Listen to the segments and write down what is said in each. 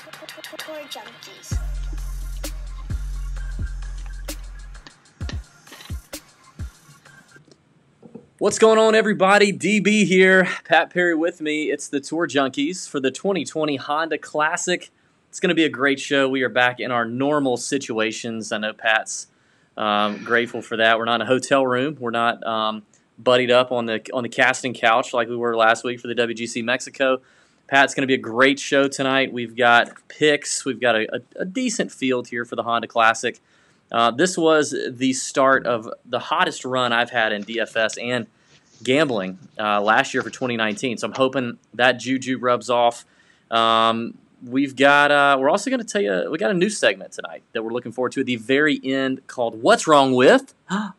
Tour Junkies. What's going on, everybody? DB here. Pat Perry with me. It's the Tour Junkies for the 2020 Honda Classic. It's going to be a great show. We are back in our normal situations. I know Pat's um, grateful for that. We're not in a hotel room. We're not um, buddied up on the on the casting couch like we were last week for the WGC Mexico. Pat's going to be a great show tonight. We've got picks. We've got a, a, a decent field here for the Honda Classic. Uh, this was the start of the hottest run I've had in DFS and gambling uh, last year for 2019. So I'm hoping that juju rubs off. Um, we've got. Uh, we're also going to tell you we got a new segment tonight that we're looking forward to at the very end called "What's Wrong with," and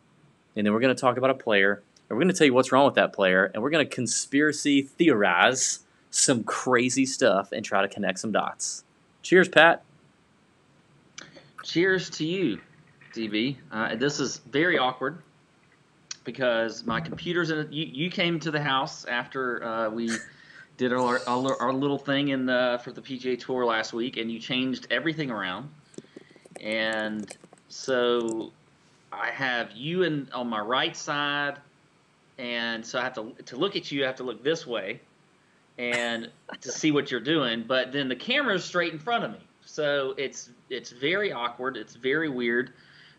then we're going to talk about a player. And we're going to tell you what's wrong with that player, and we're going to conspiracy theorize some crazy stuff and try to connect some dots. Cheers, Pat. Cheers to you, DB. Uh, this is very awkward because my computer's in. You, you came to the house after uh, we did our, our, our little thing in the, for the PGA Tour last week, and you changed everything around. And so I have you in on my right side, and so I have to to look at you. I have to look this way, and to see what you're doing. But then the camera's straight in front of me, so it's it's very awkward. It's very weird.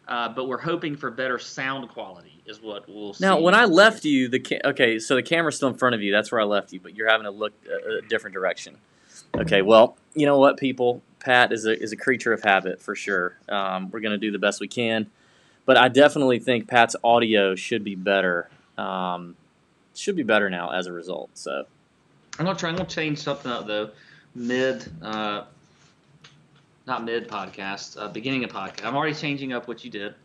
Uh, but we're hoping for better sound quality, is what we'll see. Now, when I left you, the okay, so the camera's still in front of you. That's where I left you, but you're having to look a, a different direction. Okay, well, you know what, people? Pat is a is a creature of habit for sure. Um, we're going to do the best we can, but I definitely think Pat's audio should be better. Um, should be better now as a result. So I'm gonna try. I'm gonna change something up though, mid, uh, not mid podcast, uh, beginning of podcast. I'm already changing up what you did,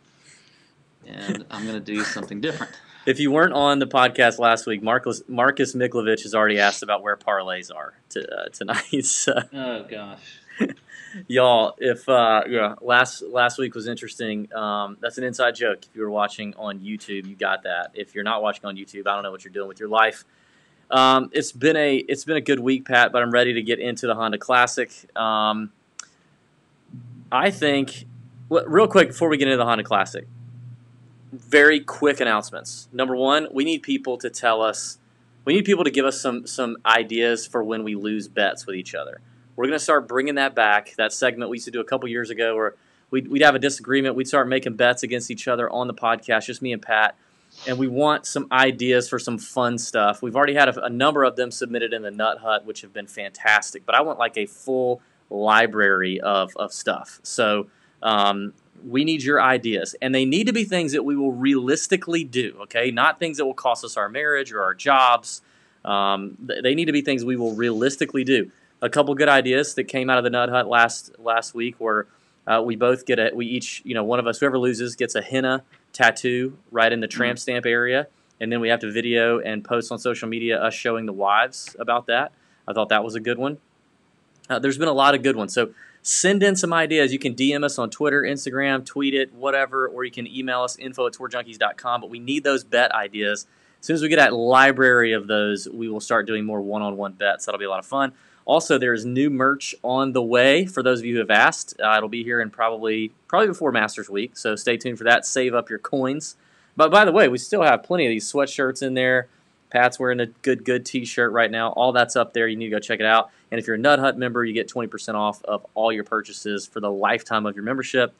and I'm gonna do something different. if you weren't on the podcast last week, Marcus Marcus Miklovich has already asked about where parlays are to, uh, tonight. So, Oh gosh. y'all, if uh, yeah, last last week was interesting. Um, that's an inside joke. If you were watching on YouTube, you got that. If you're not watching on YouTube, I don't know what you're doing with your life. Um, it's been a it's been a good week, Pat, but I'm ready to get into the Honda Classic. Um, I think, real quick before we get into the Honda Classic, very quick announcements. Number one, we need people to tell us. We need people to give us some some ideas for when we lose bets with each other. We're going to start bringing that back. That segment we used to do a couple years ago, where we'd, we'd have a disagreement. We'd start making bets against each other on the podcast, just me and Pat. And we want some ideas for some fun stuff. We've already had a, a number of them submitted in the Nut Hut, which have been fantastic. But I want like a full library of, of stuff. So um, we need your ideas. And they need to be things that we will realistically do, okay? Not things that will cost us our marriage or our jobs. Um, th- they need to be things we will realistically do. A couple good ideas that came out of the Nut Hut last last week were uh, we both get a we each you know one of us whoever loses gets a henna tattoo right in the tramp stamp area, and then we have to video and post on social media us showing the wives about that. I thought that was a good one. Uh, there's been a lot of good ones. So send in some ideas. You can DM us on Twitter, Instagram, tweet it, whatever, or you can email us info at tourjunkies.com. But we need those bet ideas. As soon as we get that library of those, we will start doing more one on one bets. That'll be a lot of fun. Also, there's new merch on the way for those of you who have asked. Uh, it'll be here in probably probably before Masters Week, so stay tuned for that. Save up your coins. But by the way, we still have plenty of these sweatshirts in there. Pat's wearing a good, good T-shirt right now. All that's up there. You need to go check it out. And if you're a Nut Hut member, you get 20% off of all your purchases for the lifetime of your membership.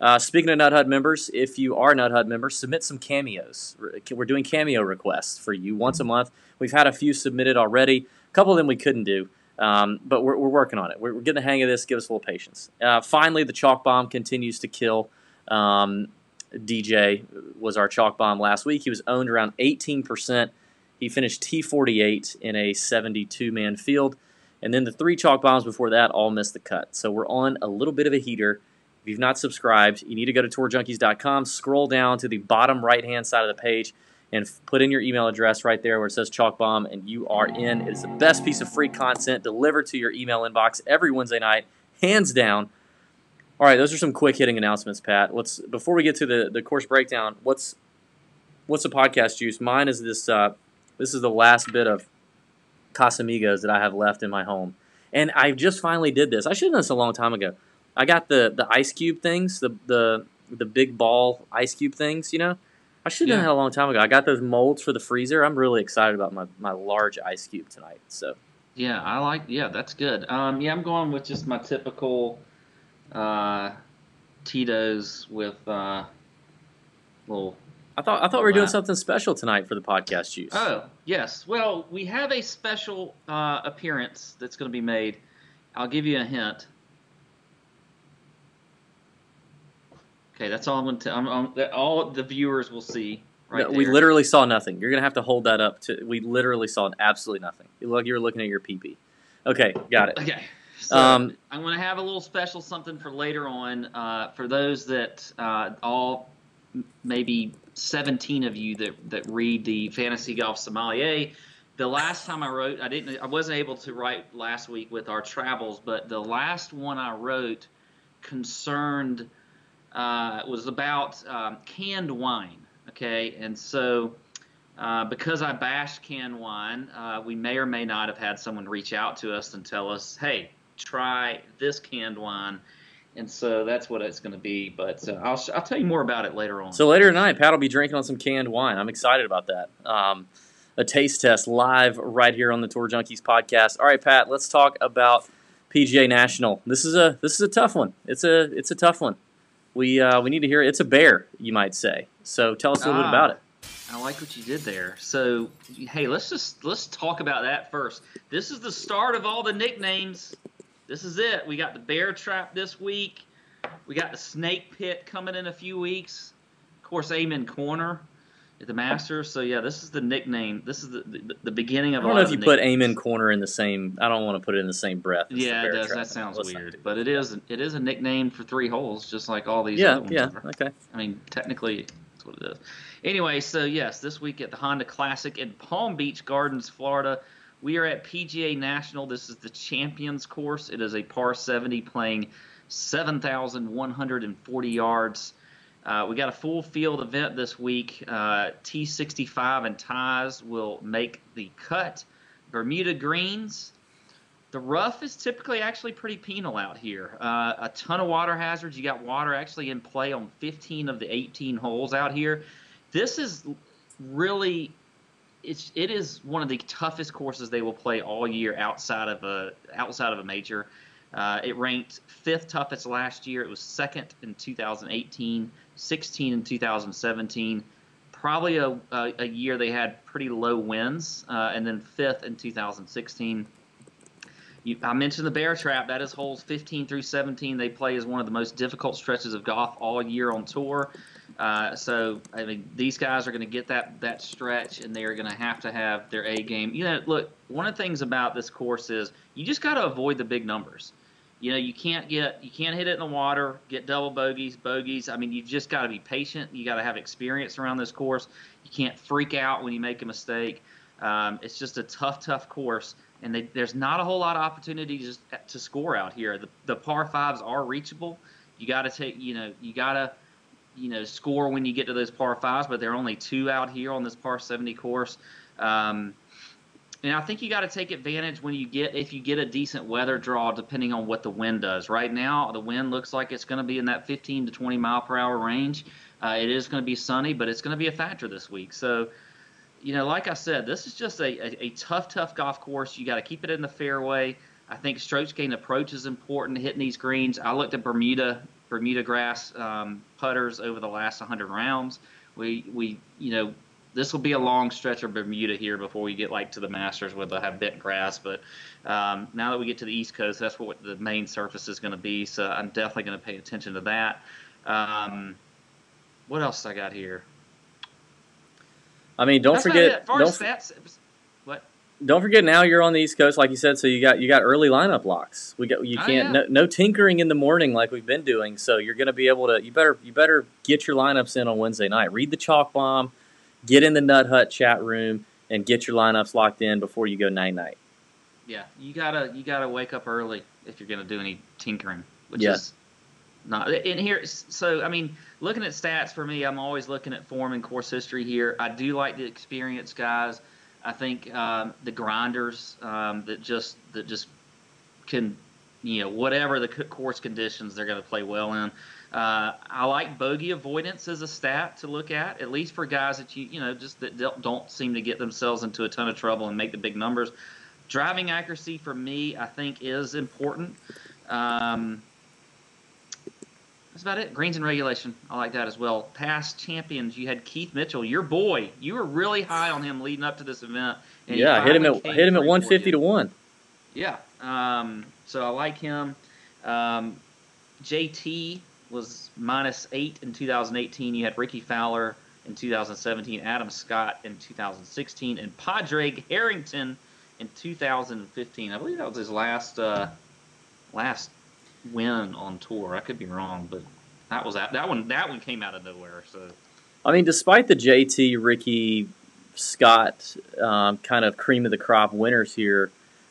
Uh, speaking of Nut Hut members, if you are Nut Hut member, submit some cameos. We're doing cameo requests for you once a month. We've had a few submitted already. A couple of them we couldn't do. Um, but we're, we're, working on it. We're, we're, getting the hang of this. Give us a little patience. Uh, finally, the chalk bomb continues to kill. Um, DJ was our chalk bomb last week. He was owned around 18%. He finished T48 in a 72 man field. And then the three chalk bombs before that all missed the cut. So we're on a little bit of a heater. If you've not subscribed, you need to go to tourjunkies.com, scroll down to the bottom right hand side of the page, and put in your email address right there where it says Chalk Bomb, and you are in. It is the best piece of free content delivered to your email inbox every Wednesday night, hands down. All right, those are some quick hitting announcements, Pat. Let's before we get to the, the course breakdown. What's what's the podcast juice? Mine is this. Uh, this is the last bit of Casamigos that I have left in my home, And I just finally did this. I should have done this a long time ago. I got the the ice cube things, the the the big ball ice cube things. You know, I should have done Yeah. that a long time ago. I got those molds for the freezer. I'm really excited about my my large ice cube tonight. So Yeah, I like. Yeah, that's good. Um, yeah, I'm going with just my typical uh, Tito's with uh, little. I thought I thought we were doing something special tonight for the podcast juice. Oh yes. Well, we have a special uh, appearance that's going to be made. I'll give you a hint. Okay, that's all I'm going to. I'm, I'm, all the viewers will see right No, we there. literally saw nothing. You're gonna have to hold that up to. We literally saw absolutely nothing. You look, you're looking at your PP. Okay, got it. Okay. So Um, I'm going to have a little special something for later on uh, for those that uh, all maybe 17 of you that, that read the Fantasy Golf Sommelier. The last time I wrote, I didn't, I wasn't able to write last week with our travels, but the last one I wrote concerned uh, was about um, canned wine. Okay, and so uh, because I bashed canned wine, uh, we may or may not have had someone reach out to us and tell us, "Hey, try this canned wine." And so that's what it's going to be. But uh, I'll I'll tell you more about it later on. So later tonight, Pat will be drinking on some canned wine. I'm excited about that. Um, a taste test live right here on the Tour Junkies podcast. All right, Pat, let's talk about PGA National. This is a this is a tough one. It's a it's a tough one. We uh, we need to hear it. It's a bear, you might say. So tell us a little bit Ah. about it. I like what you did there. So, hey, let's just let's talk about that first. This is the start of all the nicknames. This is it. We got the bear trap this week. We got the snake pit coming in a few weeks. Of course, Amen Corner the master. So yeah, this is the nickname. This is the the, the beginning I of. don't know if you put. Amen Corner in the same. I don't want to put it in the same breath. Yeah, it does. trap. That sounds Let's weird, but it is it is a nickname for three holes, just like all these ones. Yeah, are. yeah, okay. I mean, technically, that's what it is. Anyway, so yes, this week at the Honda Classic in Palm Beach Gardens, Florida, we are at PGA National. This is the Champions Course. It is a par 70 playing 7,140 yards. Uh, we got a full field event this week. Uh, T65 and ties will make the cut. Bermuda greens. The rough is typically actually pretty penal out here. Uh, a ton of water hazards. You got water actually in play on 15 of the 18 holes out here. This is really it's it is one of the toughest courses they will play all year outside of a outside of a major. Uh, it ranked fifth toughest last year. It was second in 2018, 16 in 2017. Probably a, a, a year they had pretty low wins, uh, and then fifth in 2016. You, I mentioned the bear trap. That is holes 15 through 17. They play as one of the most difficult stretches of golf all year on tour. Uh, so I mean, these guys are going to get that that stretch, and they're going to have to have their A game. You know, look, one of the things about this course is you just got to avoid the big numbers. You know, you can't get you can't hit it in the water, get double bogeys, bogeys. I mean, you've just got to be patient. You got to have experience around this course. You can't freak out when you make a mistake. Um, it's just a tough, tough course, and they, there's not a whole lot of opportunities to score out here. The, the par fives are reachable. You got to take, you know, you got to, you know, score when you get to those par fives, but there are only two out here on this par 70 course. Um, and I think you got to take advantage when you get if you get a decent weather draw, depending on what the wind does. Right now, the wind looks like it's going to be in that 15 to 20 mile per hour range. Uh, it is going to be sunny, but it's going to be a factor this week. So, you know, like I said, this is just a, a, a tough, tough golf course. You got to keep it in the fairway. I think strokes gain approach is important hitting these greens. I looked at Bermuda Bermuda grass um, putters over the last 100 rounds. We we you know this will be a long stretch of Bermuda here before we get like to the Masters where they'll have bent grass. But um, now that we get to the East Coast, that's what the main surface is going to be. So I'm definitely going to pay attention to that. Um, what else I got here? I mean, don't That's forget it. As far don't, stats, what? don't forget now you're on the East Coast, like you said. So you got you got early lineup locks. We got you Oh, can't no, no tinkering in the morning like we've been doing. So you're going to be able to. You better you better get your lineups in on Wednesday night. Read the chalk bomb, get in the Nut Hut chat room, and get your lineups locked in before you go night night. Yeah, you gotta you gotta wake up early if you're gonna do any tinkering, which Yeah. is not in here. So I mean, looking at stats for me, I'm always looking at form and course history here. I do like the experienced guys. I think um, the grinders um, that just that just can, you know, whatever the course conditions, they're going to play well in. Uh, I like bogey avoidance as a stat to look at, at least for guys that you you know just that don't seem to get themselves into a ton of trouble and make the big numbers. Driving accuracy for me, I think, is important. Um, that's about it. Greens and regulation, I like that as well. Past champions, you had Keith Mitchell, your boy. You were really high on him leading up to this event. yeah, hit him at hit him at 150 to one. Yeah, um, so I like him. Um, JT was minus eight in 2018. You had Rickie Fowler in 2017, Adam Scott in 2016, and Padraig Harrington in 2015. I believe that was his last uh, last win on tour. I could be wrong, but that was that, that one. That one came out of nowhere. So, I mean, despite the JT Rickie Scott um, kind of cream of the crop winners here,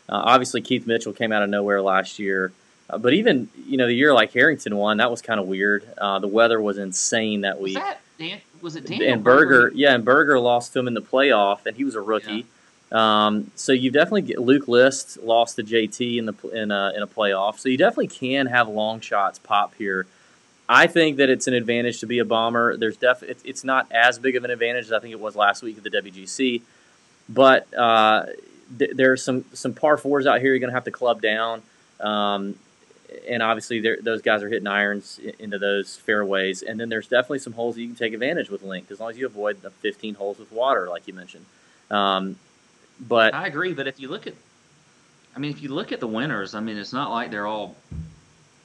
uh, obviously Keith Mitchell came out of nowhere last year. Uh, but even you know the year like Harrington won, that was kind of weird. Uh, the weather was insane that week. Was that Dan, was it Daniel and Berger? Berger? Yeah, and Berger lost to him in the playoff, and he was a rookie. Yeah. Um, so you definitely get Luke List lost to JT in the in a, in a playoff. So you definitely can have long shots pop here. I think that it's an advantage to be a bomber. There's def it's, it's not as big of an advantage as I think it was last week at the WGC, but uh, th- there's some some par fours out here you're going to have to club down. Um, and obviously those guys are hitting irons into those fairways. And then there's definitely some holes that you can take advantage with length as long as you avoid the 15 holes with water, like you mentioned. Um, but I agree. But if you look at, I mean, if you look at the winners, I mean, it's not like they're all.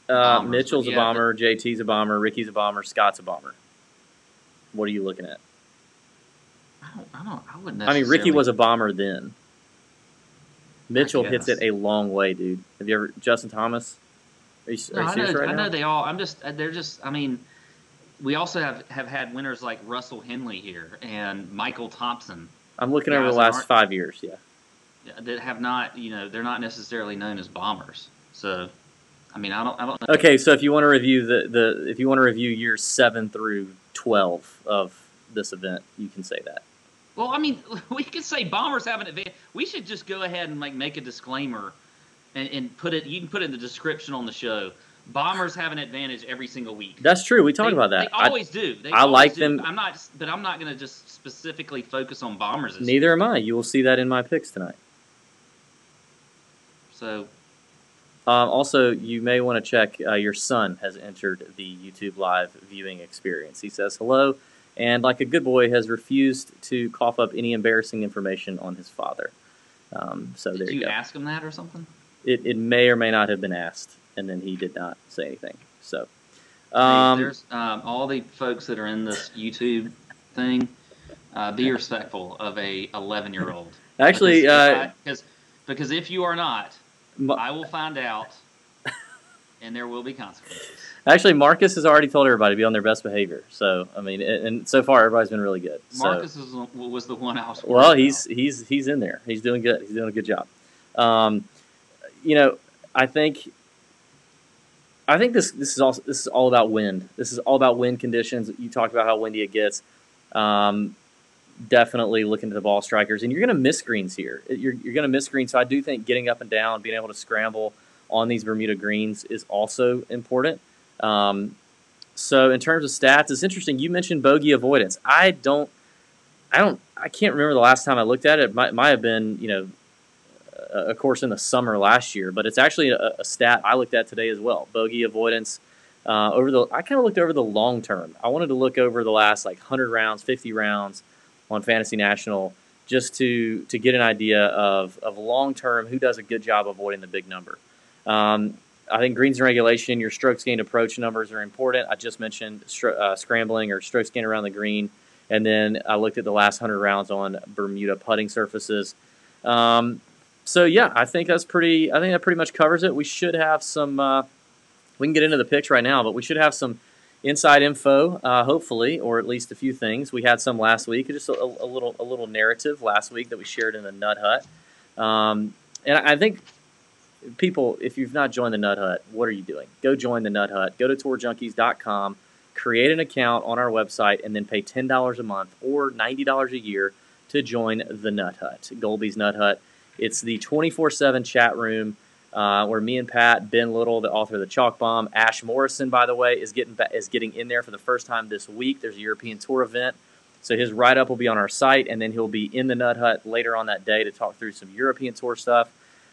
Uh, Mitchell's a bomber, JT's a bomber, Rickie's a bomber, Scott's a bomber. What are you looking at? I don't. I don't. I wouldn't. I mean, Rickie was a bomber then. Mitchell hits it a long way, dude. Have you ever Justin Thomas? Are you, are no, I know, right I know they all. I'm just. They're just. I mean, we also have have had winners like Russell Henley here and Michael Thompson. I'm looking over the last five years. Yeah. That have not. You know, they're not necessarily known as bombers. So, I mean, I don't. I don't. Know. Okay, so if you want to review the the if you want to review years seven through twelve of this event, you can say that. Well, I mean, we could say bombers have an advantage. We should just go ahead and like make a disclaimer and, and put it. You can put it in the description on the show. Bombers have an advantage every single week. That's true. We talk they, about that. They always I, do. They I always like do. them. I'm not, but I'm not going to just specifically focus on bombers. Neither year. am I. You will see that in my picks tonight. So. Um, also, you may want to check. Uh, your son has entered the YouTube live viewing experience. He says hello, and like a good boy, has refused to cough up any embarrassing information on his father. Um, so Did there you, you go. ask him that or something? It, it may or may not have been asked, and then he did not say anything. So, um, hey, there's um, all the folks that are in this YouTube thing. Uh, be respectful of a 11 year old. Actually, because, uh, because because if you are not, I will find out, and there will be consequences. Actually, Marcus has already told everybody to be on their best behavior. So, I mean, and so far everybody's been really good. Marcus so, was, was the one I was. Well, he's about. he's he's in there. He's doing good. He's doing a good job. Um, you know, I think I think this this is all this is all about wind. This is all about wind conditions. You talked about how windy it gets. Um, definitely look into the ball strikers, and you're going to miss greens here. You're you're going to miss greens. So I do think getting up and down, being able to scramble on these Bermuda greens is also important. Um, so in terms of stats, it's interesting. You mentioned bogey avoidance. I don't, I don't, I can't remember the last time I looked at it. It might, might have been, you know, uh, of course, in the summer last year, but it's actually a, a stat I looked at today as well. Bogey avoidance uh, over the. I kind of looked over the long term. I wanted to look over the last like 100 rounds, 50 rounds on Fantasy National, just to to get an idea of of long term who does a good job avoiding the big number. Um, I think greens and regulation, your strokes gained approach numbers are important. I just mentioned uh, scrambling or strokes gained around the green, and then I looked at the last 100 rounds on Bermuda putting surfaces. Um, so yeah, I think that's pretty. I think that pretty much covers it. We should have some. Uh, we can get into the picks right now, but we should have some inside info, uh, hopefully, or at least a few things. We had some last week, just a, a little a little narrative last week that we shared in the Nut Hut. Um, and I think people, if you've not joined the Nut Hut, what are you doing? Go join the Nut Hut. Go to tourjunkies.com, create an account on our website, and then pay ten dollars a month or ninety dollars a year to join the Nut Hut, Golby's Nut Hut. It's the 24 7 chat room uh, where me and Pat, Ben Little, the author of the Chalk Bomb, Ash Morrison, by the way, is getting is getting in there for the first time this week. There's a European Tour event, so his write up will be on our site, and then he'll be in the Nut Hut later on that day to talk through some European Tour stuff.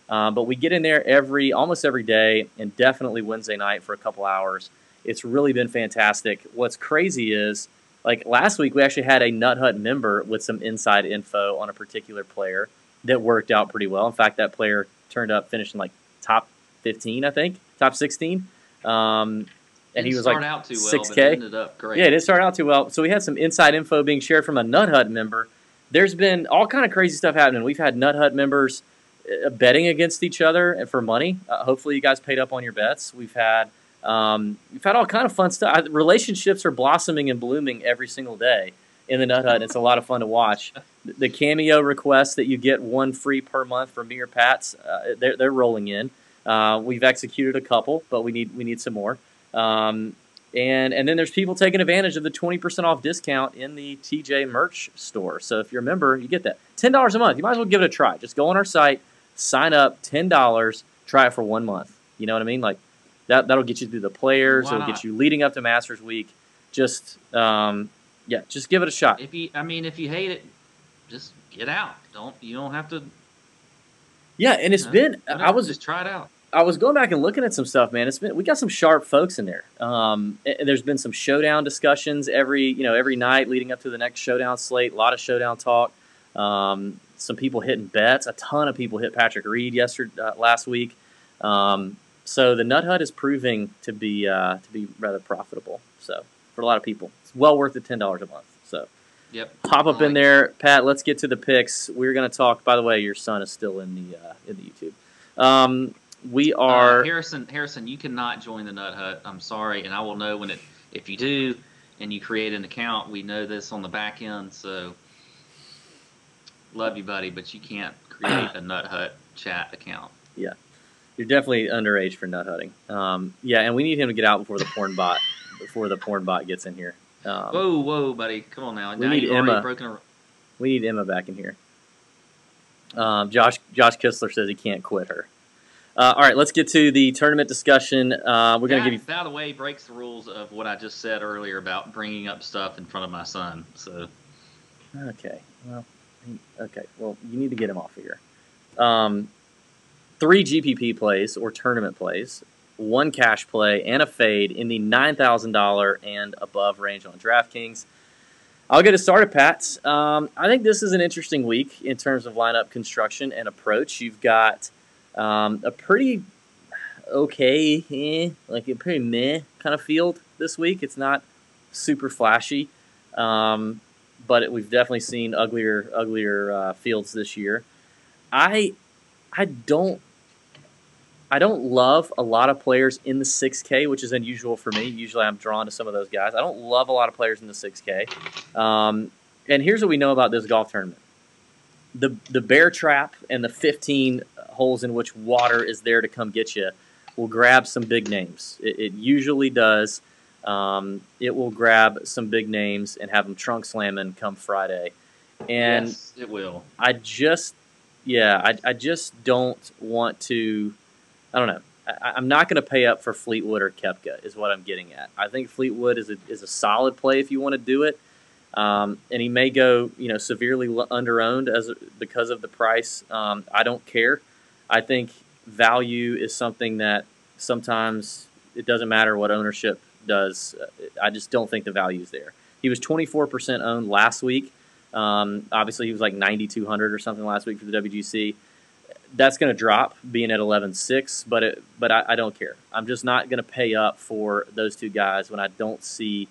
Um, but we get in there every almost every day, and definitely Wednesday night for a couple hours. It's really been fantastic. What's crazy is like last week we actually had a Nut Hut member with some inside info on a particular player that worked out pretty well. In fact, that player turned up finishing like top 15, I think, top 16. Um, and he was like out too well, 6K. ended up great. Yeah, it didn't start out too well. So we had some inside info being shared from a Nut Hut member. There's been all kind of crazy stuff happening. We've had Nut Hut members uh, betting against each other for money. Uh, hopefully, you guys paid up on your bets. We've had um, we've had all kind of fun stuff. Relationships are blossoming and blooming every single day in the Nut Hut. It's a lot of fun to watch. The cameo requests that you get one free per month from me or Pat's, uh, they're, they're rolling in. Uh, we've executed a couple, but we need we need some more. Um, and and then there's people taking advantage of the 20% off discount in the TJ merch store. So if you're a member, you get that $10 a month. You might as well give it a try. Just go on our site, sign up, $10, try it for one month. You know what I mean? Like that that'll get you through the players. Why it'll not? get you leading up to Masters Week. Just um, yeah, just give it a shot. If you, I mean, if you hate it, get out. Don't you don't have to. Yeah, and it's you know, been I was just try it out. I was going back and looking at some stuff, man. It's been we got some sharp folks in there. Um, and there's been some showdown discussions every you know every night leading up to the next showdown slate. A lot of showdown talk. Um, some people hitting bets. A ton of people hit Patrick Reed yesterday uh, last week. Um, so the Nut Hut is proving to be uh, to be rather profitable. So for a lot of people, it's well worth the ten dollars a month. So Yep. Pop up in there, Pat. Let's get to the picks. We're going to talk. By the way, your son is still in the uh, in the YouTube. Um, we are. Uh, Harrison. Harrison, you cannot join the Nut Hut. I'm sorry, and I will know when it. If you do, and you create an account, we know this on the back end. So, love you, buddy, but you can't create a Nut Hut chat account. Yeah, you're definitely underage for nut hunting. Um, yeah, and we need him to get out before the porn bot before the porn bot gets in here. Um, whoa, whoa, buddy, come on now. we now need Emma. broken a. we need Emma back in here. Um, Josh Josh Kistler says he can't quit her. Uh, all right, let's get to the tournament discussion. Uh, we're going to give you. By the way, breaks the rules of what I just said earlier about bringing up stuff in front of my son. So, Okay. Well, okay. Well, you need to get him off of here. Um, three GPP plays or tournament plays, one cash play, and a fade in the nine thousand dollar and above range on DraftKings. I'll get it started, Pat. Um, I think this is an interesting week in terms of lineup construction and approach. You've got um, a pretty okay, eh, like a pretty meh kind of field this week. It's not super flashy. Um, but it, we've definitely seen uglier uglier uh, fields this year. I I don't I don't love a lot of players in the 6K, which is unusual for me. Usually, I'm drawn to some of those guys. I don't love a lot of players in the 6K. Um, and here's what we know about this golf tournament: the the bear trap and the 15 holes in which water is there to come get you will grab some big names. It, it usually does. Um, it will grab some big names and have them trunk slamming come Friday. And yes, it will. I just, yeah, I, I just don't want to. I don't know. I, I'm not going to pay up for Fleetwood or Koepka, is what I'm getting at. I think Fleetwood is a, is a solid play if you want to do it. Um, and he may go, you know, severely underowned as because of the price. Um, I don't care. I think value is something that sometimes it doesn't matter what ownership does. Uh, I just don't think the value is there. He was 24% owned last week. Um, obviously, he was like 9,200 or something last week for the WGC. That's going to drop, being at 11.6, but it, but I, I don't care. I'm just not going to pay up for those two guys when I don't see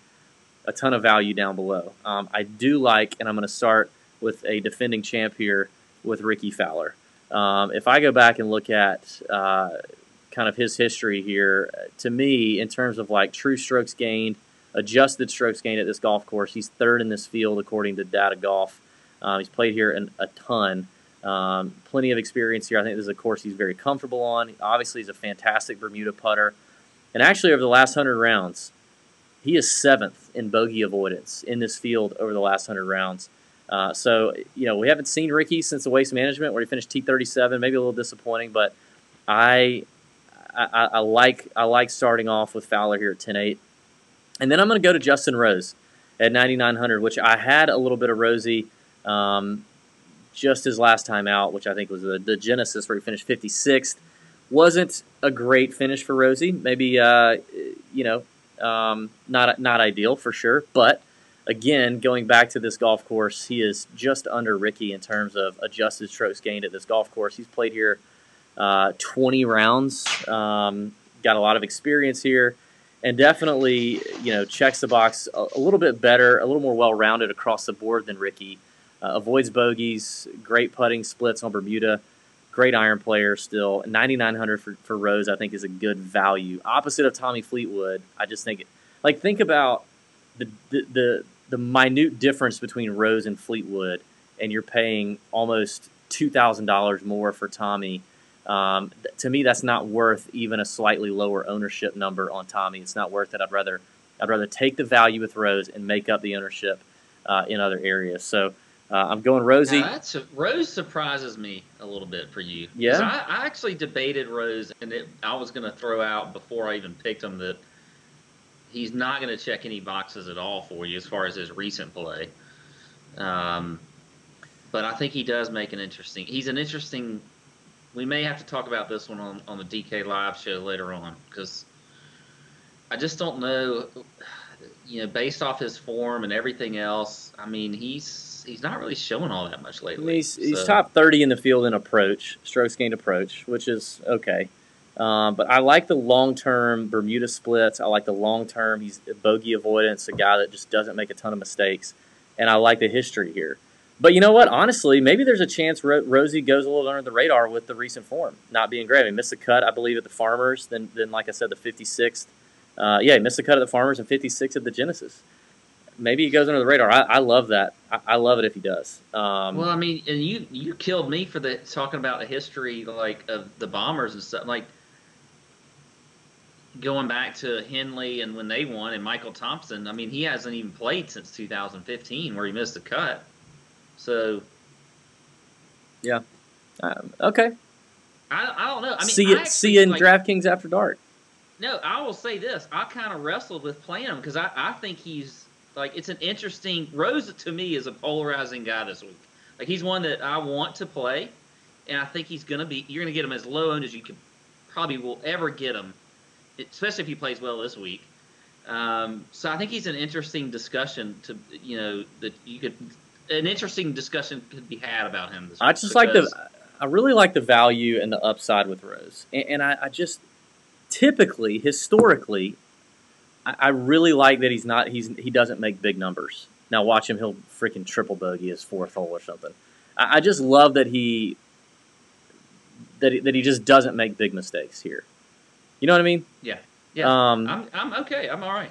a ton of value down below. Um, I do like, and I'm going to start with a defending champ here with Rickie Fowler. Um, if I go back and look at uh, kind of his history here, to me, in terms of like true strokes gained, adjusted strokes gained at this golf course, he's third in this field according to Data Golf. Um, he's played here an, a ton. Um, plenty of experience here. I think this is a course he's very comfortable on. Obviously, he's a fantastic Bermuda putter. And actually, over the last 100 rounds, he is seventh in bogey avoidance in this field over the last 100 rounds. Uh, so, you know, we haven't seen Rickie since the Waste Management, where he finished T37, maybe a little disappointing, but I, I, I like I like starting off with Fowler here at 10-8. And then I'm going to go to Justin Rose at 9,900, which I had a little bit of Rosie um, just his last time out, which I think was the, the Genesis where he finished 56th. Wasn't a great finish for Rosie. Maybe, uh, you know, um, not, not ideal for sure. But again, going back to this golf course, he is just under Rickie in terms of adjusted strokes gained at this golf course. He's played here uh, 20 rounds, um, got a lot of experience here and definitely you know checks the box a, a little bit better, a little more well-rounded across the board than Rickie. Uh, avoids bogeys, great putting splits on Bermuda, great iron player still. 9,900 for, for Rose, I think, is a good value. Opposite of Tommy Fleetwood, I just think, like, think about the, the, the, the minute difference between Rose and Fleetwood, and you're paying almost $2,000 more for Tommy um, th- to me, that's not worth even a slightly lower ownership number on Tommy. It's not worth it. I'd rather I'd rather take the value with Rose and make up the ownership uh, in other areas. So uh, I'm going Rosie. Now that's Rose surprises me a little bit for you. Yeah. I, I, actually debated Rose, and it, I was going to throw out before I even picked him that he's not going to check any boxes at all for you as far as his recent play. Um, but I think he does make an interesting. He's an interesting we may have to talk about this one on, on the DK Live show later on because I just don't know. You know, based off his form and everything else, I mean, he's he's not really showing all that much lately. He's, so. he's top 30 in the field in approach, strokes gained approach, which is okay. Um, but I like the long term Bermuda splits. I like the long term. He's bogey avoidance, a guy that just doesn't make a ton of mistakes. And I like the history here. But you know what? Honestly, maybe there's a chance Ro- Rosie goes a little under the radar with the recent form not being great. He missed the cut, I believe, at the Farmers. Then, then like I said, the 56th. Uh, yeah, he missed the cut at the Farmers and 56th at the Genesis. Maybe he goes under the radar. I, I love that. I, I, love it if he does. Um, well, I mean, and you you killed me for the talking about the history like of the Bombers and stuff. Like going back to Henley and when they won and Michael Thompson. I mean, he hasn't even played since 2015 where he missed the cut. So, yeah, um, okay. I, I don't know. I mean, see it. See you in like, DraftKings after dark. No, I will say this. I kind of wrestled with playing him because I, I think he's like it's an interesting. Rose to me is a polarizing guy this week. Like he's one that I want to play, and I think he's gonna be. You're gonna get him as low owned as you could probably will ever get him, especially if he plays well this week. Um, so I think he's an interesting discussion to you know that you could an interesting discussion could be had about him. I just like the, I really like the value and the upside with Rose, and, and I, I, just typically, historically, I, I, really like that he's not he's he doesn't make big numbers. Now watch him; he'll freaking triple bogey his fourth hole or something. I, I just love that he that he, that he just doesn't make big mistakes here. You know what I mean? Yeah. Yeah. Um, I'm I'm okay. I'm all right.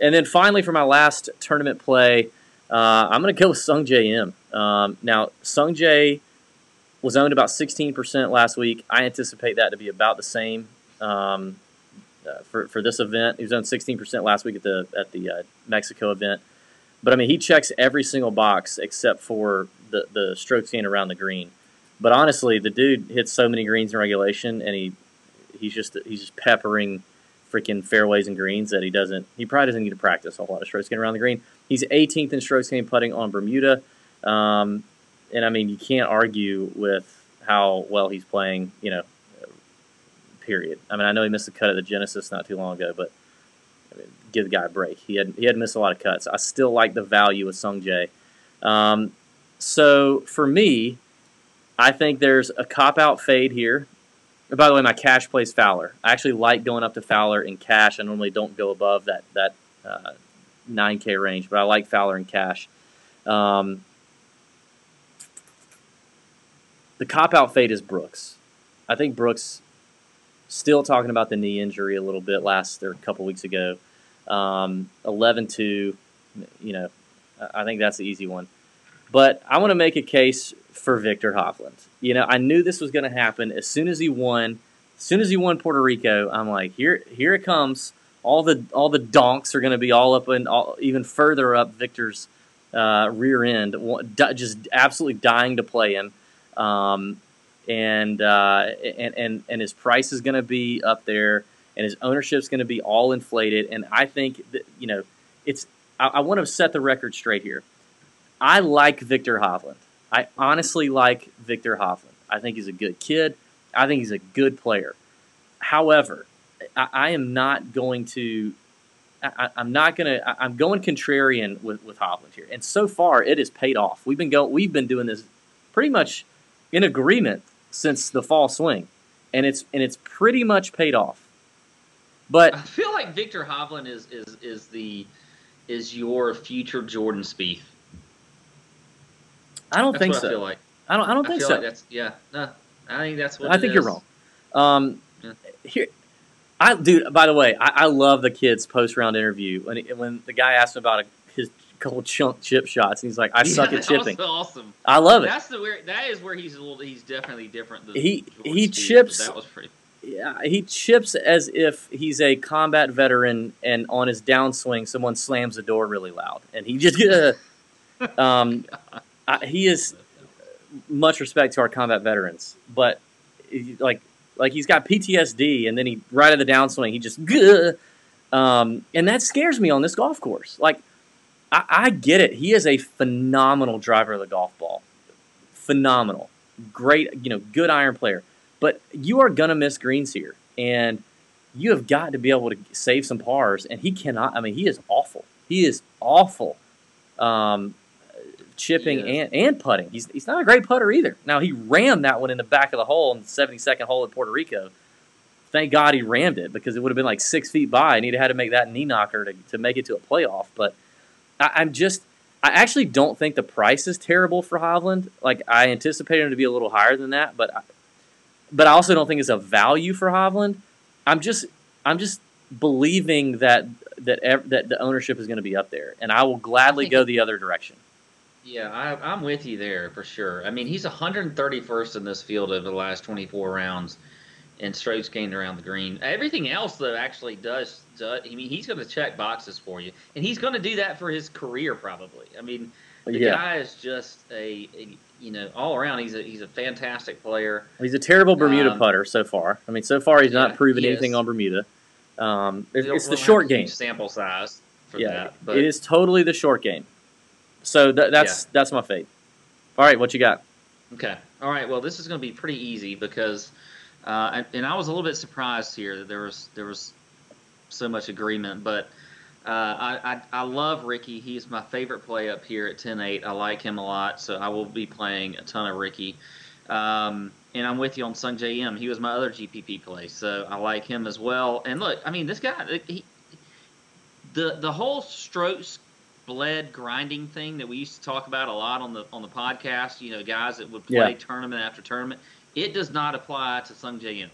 And then finally, for my last tournament play. Uh, I'm going to go with Sungjae Im. Um, now, Sungjae was owned about 16% last week. I anticipate that to be about the same um, uh, for, for this event. He was on 16% last week at the at the uh, Mexico event. But I mean, he checks every single box except for the the strokes gained around the green. But honestly, the dude hits so many greens in regulation, and he he's just he's just peppering freaking fairways and greens that he doesn't. He probably doesn't need to practice a whole lot of strokes getting around the green. He's 18th in strokes gained putting on Bermuda, um, and I mean you can't argue with how well he's playing. You know, period. I mean I know he missed a cut at the Genesis not too long ago, but I mean, give the guy a break. He had he had missed a lot of cuts. I still like the value of Sung Jae. Um, so for me, I think there's a cop out fade here by the way, my cash plays Fowler. I actually like going up to Fowler in cash. I normally don't go above that that uh, 9K range, but I like Fowler in cash. Um, the cop out fade is Brooks. I think Brooks still talking about the knee injury a little bit last or a couple weeks ago. Um, 11 2, you know, I think that's the easy one. But I want to make a case for Viktor Hovland. You know, I knew this was going to happen as soon as he won. As soon as he won Puerto Rico, I'm like, here, here it comes. All the all the donks are going to be all up and all, even further up Viktor's uh, rear end, just absolutely dying to play him. Um, and uh, and and and his price is going to be up there, and his ownership is going to be all inflated. And I think that you know, it's I, I want to set the record straight here. I like Viktor Hovland. I honestly like Viktor Hovland. I think he's a good kid. I think he's a good player. However, I, I am not going to. I, am not going to. I'm going contrarian with with Hovland here, and so far it has paid off. We've been going. We've been doing this pretty much in agreement since the fall swing, and it's and it's pretty much paid off. But I feel like Viktor Hovland is is is the is your future Jordan Spieth. I don't That's think so. I feel like. I don't. I don't I think feel so. like that's yeah. No, I think that's what. I think you're wrong. Um, Yeah. Here, I dude. By the way, I, I love the kid's post round interview when he, when the guy asked him about couple chunk chip shots, and he's like, "I Yeah, suck at chipping." awesome. I love it. That's the where that is where he's a little. He's definitely different. Than He- he Spieth, chips- That was pretty. Yeah, he chips as if he's a combat veteran, and on his downswing, someone slams the door really loud, and he just. um, I, he is much respect to our combat veterans, but like like he's got PTSD, and then he right at the downswing, he just. Um, and that scares me on this golf course. Like, I, I get it. He is a phenomenal driver of the golf ball, phenomenal, great, you know, good iron player. But you are gonna miss greens here, and you have got to be able to save some pars. And he cannot. I mean, he is awful. He is awful. Um, chipping Yeah. and, and putting. He's, he's not a great putter either. Now he rammed that one in the back of the hole in the 72nd hole in Puerto Rico. Thank God he rammed it because it would have been like six feet by, and he'd have had to make that knee knocker to, to make it to a playoff. But I, I'm just, I actually don't think the price is terrible for Hovland. Like I anticipated him to be a little higher than that, but I, but I also don't think it's a value for Hovland. I'm just, I'm just believing that that ev- that the ownership is going to be up there, and I will gladly go the other direction. Yeah, I, I'm with you there for sure. I mean, he's 131st in this field over the last 24 rounds in strokes gained around the green. Everything else, though, actually does. does I mean, he's going to check boxes for you, and he's going to do that for his career probably. I mean, the yeah, guy is just a, a you know all around. He's a he's a fantastic player. he's a terrible Bermuda Um, putter so far. I mean, so far he's yeah, not proven he anything on Bermuda. Um, We it's, don't- it's we the short have a huge game. sample size for Yeah, that. But it is totally the short game. So th- that's that's my fate. All right, what you got? Okay. All right. Well, this is going to be pretty easy because, uh, and, and I was a little bit surprised here that there was there was so much agreement, but uh, I, I I love Rickie. He's my favorite play up here at 10-8. I like him a lot, so I will be playing a ton of Rickie. Um, and I'm with you on Sungjae Im. He was my other GPP play, so I like him as well. And look, I mean, this guy, he, the the whole strokes bled grinding thing that we used to talk about a lot on the on the podcast. You know, guys that would play Yeah. tournament after tournament. It does not apply to Sungjae Im.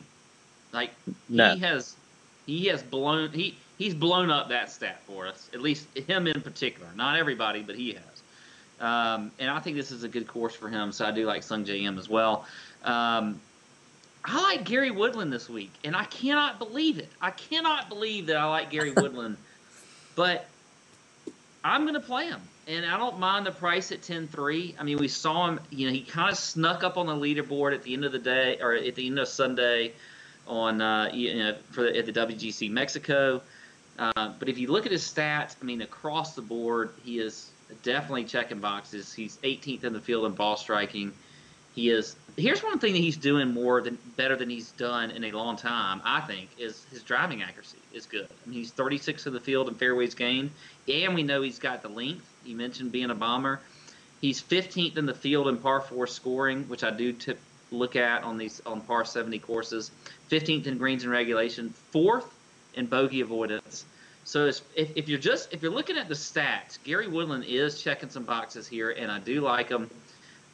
Like No. he has he has blown he he's blown up that stat for us. At least him in particular. Not everybody, but he has. Um, and I think this is a good course for him. So I do like Sungjae Im as well. Um, I like Gary Woodland this week, and I cannot believe it. I cannot believe that I like Gary Woodland, but I'm going to play him, and I don't mind the price at 10-3. I mean, we saw him. You know, he kind of snuck up on the leaderboard at the end of the day, or at the end of Sunday, on uh, you know for the, at the WGC Mexico. Uh, but if you look at his stats, I mean, across the board, he is definitely checking boxes. He's 18th in the field in ball striking. He is. Here's one thing that he's doing more than better than he's done in a long time. I think is his driving accuracy is good. I mean, he's 36th in the field in fairways gained, and we know he's got the length. You mentioned being a bomber. He's 15th in the field in par four scoring, which I do tip, look at on these on par 70 courses. 15th in greens and regulation, fourth in bogey avoidance. So if, if you're just if you're looking at the stats, Gary Woodland is checking some boxes here, and I do like him.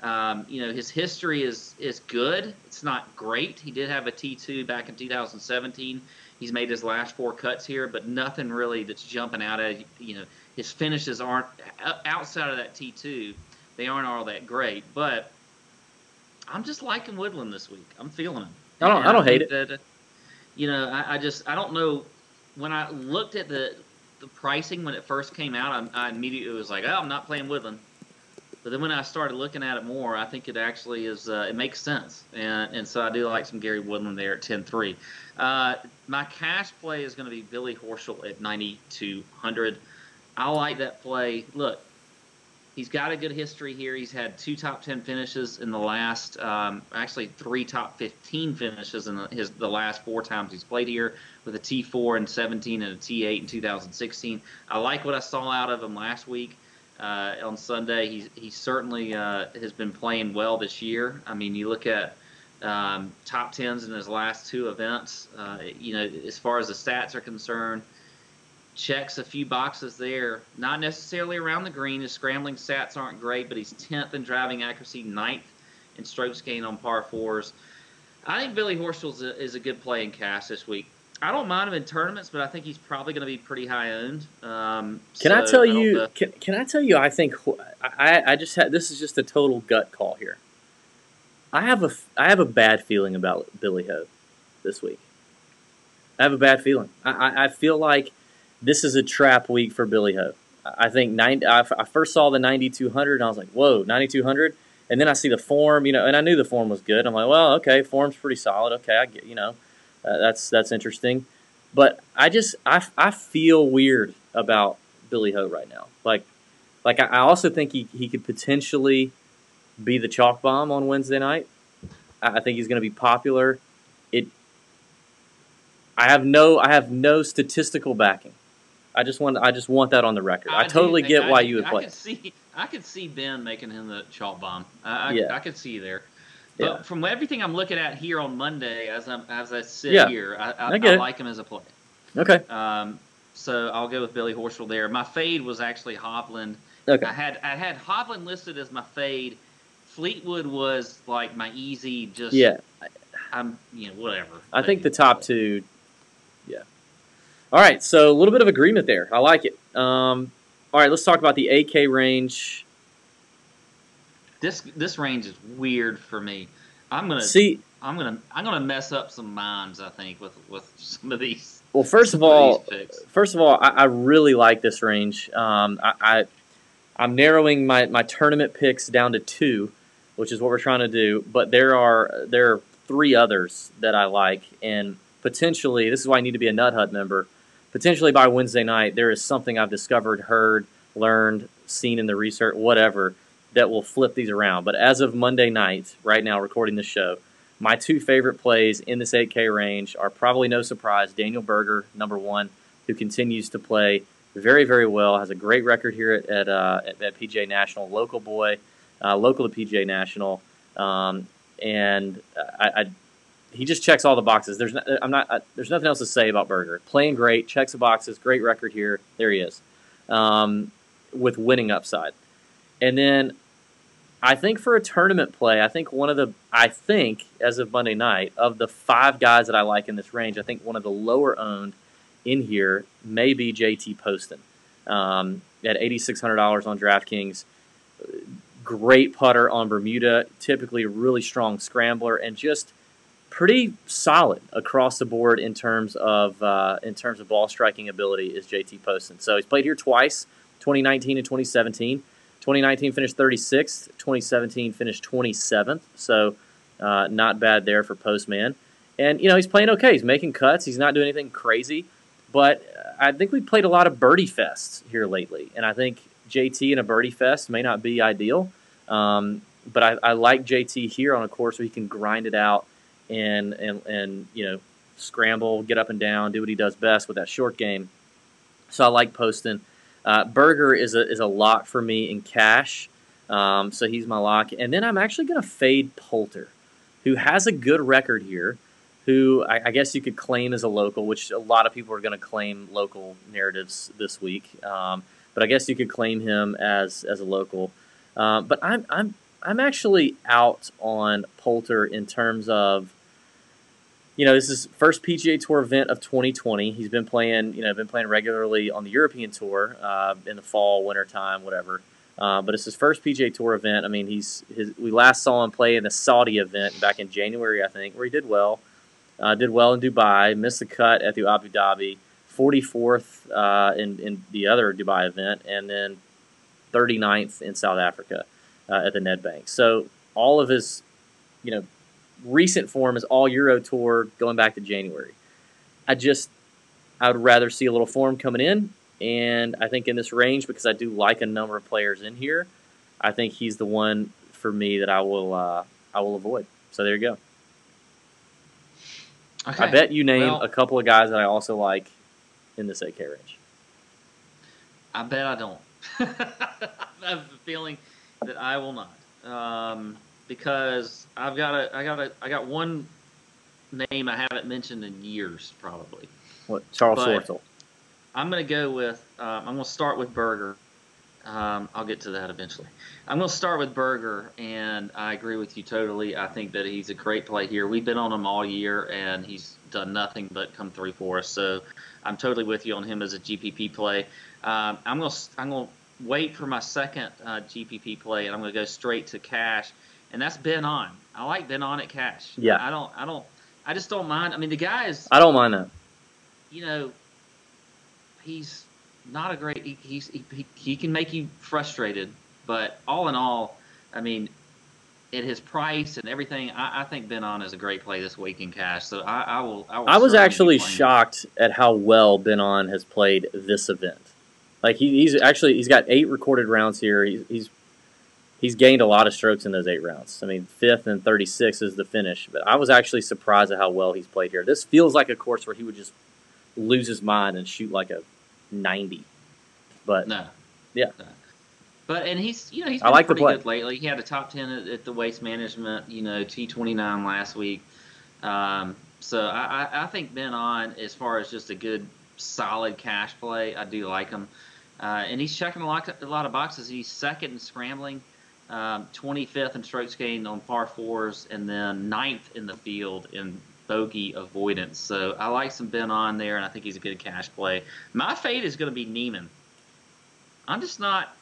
Um, you know, his history is is good. It's not great. He did have a T2 back in 2017. He's made his last four cuts here, but nothing really that's jumping out at you know. His finishes aren't outside of that T2. They aren't all that great, but I'm just liking Woodland this week. I'm feeling him. I don't- And I don't hate think That, uh, you know, I, I just I don't know. When I looked at the the pricing when it first came out, I, I immediately was like, oh, I'm not playing Woodland. But then when I started looking at it more, I think it actually is uh, it makes sense, and and so I do like some Gary Woodland there at 10-3. Uh, my cash play is going to be Billy Horschel at 9200. I like that play. Look, he's got a good history here. He's had two top 10 finishes in the last, um, actually three top 15 finishes in the, his the last four times he's played here with a T4 and 17 and a T8 in 2016. I like what I saw out of him last week uh, on Sunday. He he certainly uh, has been playing well this year. I mean, you look at um, top tens in his last two events. Uh, you know, as far as the stats are concerned, checks a few boxes there. Not necessarily around the green. His scrambling stats aren't great, but he's 10th in driving accuracy, 9th in strokes gained on par fours. I think Billy Horschel is a, is a good play in cash this week. I don't mind him in tournaments, but I think he's probably going to be pretty high owned. Um, can so I tell I you? Can, can I tell you? I think I, I just had this is just a total gut call here. I have a I have a bad feeling about Billy Ho this week. I have a bad feeling. I, I, I feel like this is a trap week for Billy Ho. I think 90, I, I first saw the 9200 and I was like, whoa, 9200. And then I see the form, you know, and I knew the form was good. I'm like, well, okay, form's pretty solid. Okay, I get, you know, uh, that's that's interesting. But I just I, I feel weird about Billy Ho right now. Like like I, I also think he, he could potentially be the chalk bomb on Wednesday night. I, I think he's going to be popular. It I have no I have no statistical backing. I just want I just want that on the record. I, do totally get I why you would I play. could see I could see Ben making him the chalk bomb. I, I, Yeah. I could see there. But Yeah. from everything I'm looking at here on Monday, as I'm as I sit Yeah. here, I, I, I I like him as a play. Okay. Um, so I'll go with Billy Horschel there. My fade was actually Hovland. Okay. I had I had Hovland listed as my fade. Fleetwood was like my easy, just Yeah. I'm you know whatever. I think the top two. Yeah. All right, so a little bit of agreement there. I like it. Um, all right, let's talk about the AK range. This this range is weird for me. I'm gonna See, I'm gonna I'm gonna mess up some minds. I think with with some of these. well, first of all, first of all, I, I really like this range. Um, I, I I'm narrowing my, my tournament picks down to two, which is what we're trying to do. But there are there are three others that I like, and potentially this is why I need to be a Nut Hut member. Potentially by Wednesday night, there is something I've discovered, heard, learned, seen in the research, whatever, that will flip these around. But as of Monday night, right now, recording the show, my two favorite plays in this 8K range are probably no surprise Daniel Berger, number one, who continues to play very, very well, has a great record here at, at, uh, at, at PGA National, local boy, uh, local to PGA National. Um, and I, I, he just checks all the boxes. There's I'm not, I, there's nothing else to say about Berger. Playing great, checks the boxes, great record here. There he is, um, with winning upside. And then I think for a tournament play, I think one of the, I think as of Monday night, of the five guys that I like in this range, I think one of the lower owned in here may be JT Poston um, at $8,600 on DraftKings. Great putter on Bermuda, typically a really strong scrambler, and just pretty solid across the board in terms of uh, in terms of ball striking ability is JT Poston. So he's played here twice, 2019 and 2017. 2019 finished 36th, 2017 finished 27th. So uh, not bad there for Poston. And you know he's playing okay. He's making cuts. He's not doing anything crazy, but I think we played a lot of birdie fests here lately, and I think JT in a birdie fest may not be ideal. Um, but I, I like JT here on a course where he can grind it out and and and you know scramble, get up and down, do what he does best with that short game. So I like Poston. Uh, Berger is a is a lock for me in cash, um, so he's my lock. And then I'm actually going to fade Poulter, who has a good record here. Who I, I guess you could claim as a local, which a lot of people are going to claim local narratives this week. Um, but I guess you could claim him as as a local. Uh, but I'm I'm I'm actually out on Poulter in terms of, you know, this is first PGA Tour event of 2020. He's been playing, you know, been playing regularly on the European Tour uh, in the fall, winter time, whatever. Uh, but it's his first PGA Tour event. I mean, he's his. We last saw him play in the Saudi event back in January, I think, where he did well. Uh, did well in Dubai, missed the cut at the Abu Dhabi, 44th uh, in in the other Dubai event, and then 39th in South Africa. uh, at the Nedbank. So all of his, you know, recent form is all Euro Tour going back to January. I just I would rather see a little form coming in, and I think in this range because I do like a number of players in here. I think he's the one for me that I will uh, I will avoid. So there you go. Okay. I bet you name Well- a couple of guys that I also like in this 8K range. I bet I don't. I have a feeling that I will not, um, because I've got a, I got a, I got one name I haven't mentioned in years, probably. What Charles Schwartzel? I'm going to go with. Um, I'm going to start with Berger. Um, I'll get to that eventually. I'm going to start with Berger, and I agree with you totally. I think that he's a great play here. We've been on him all year, and he's done nothing but come through for us. So I'm totally with you on him as a GPP play. Um, I'm going to I'm going to wait for my second uh, GPP play, and I'm going to go straight to cash, and that's Ben An. I like Ben An at cash. Yeah. I don't. I don't. I just don't mind. I mean, the guy is I don't mind that. you know, he's not a great. He, he's he, he, he can make you frustrated, but all in all, I mean, at his price and everything, I, I think Ben An is a great play this week in cash. So I, I will. I, will I was actually shocked at how well Ben An has played this event. Like he, he's actually he's got eight recorded rounds here. He's, he's he's gained a lot of strokes in those eight rounds. I mean, fifth and thirty six is the finish. But I was actually surprised at how well he's played here. This feels like a course where he would just lose his mind and shoot like a ninety. But No. Yeah. No. But and he's you know he's I been like pretty good lately. He had a top ten at, at the Waste Management, you know, T twenty nine last week. Um, so I, I, I think Ben An as far as just a good solid cash play, I do like him. Uh, and he's checking a lot, a lot of boxes. He's second in scrambling, um, 25th in strokes gained on par fours, and then ninth in the field in bogey avoidance. So I like some Ben An there, and I think he's a good cash play. My fade is going to be Niemann. I'm just not.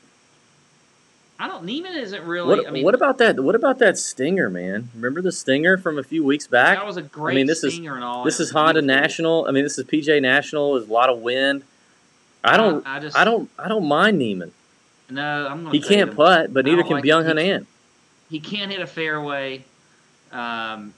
I don't. Niemann isn't really. what, I mean, what about that? What about that stinger, man? Remember the stinger from a few weeks back? that was a great I mean, this is- and all. This is Honda beautiful. National. I mean, this is PGA National. There's a lot of wind. I don't. I, I just. I don't. I don't mind Niemann. No, I'm going. He can't putt, but neither can like- Byung he- Hanan. he can't hit a fairway. Um,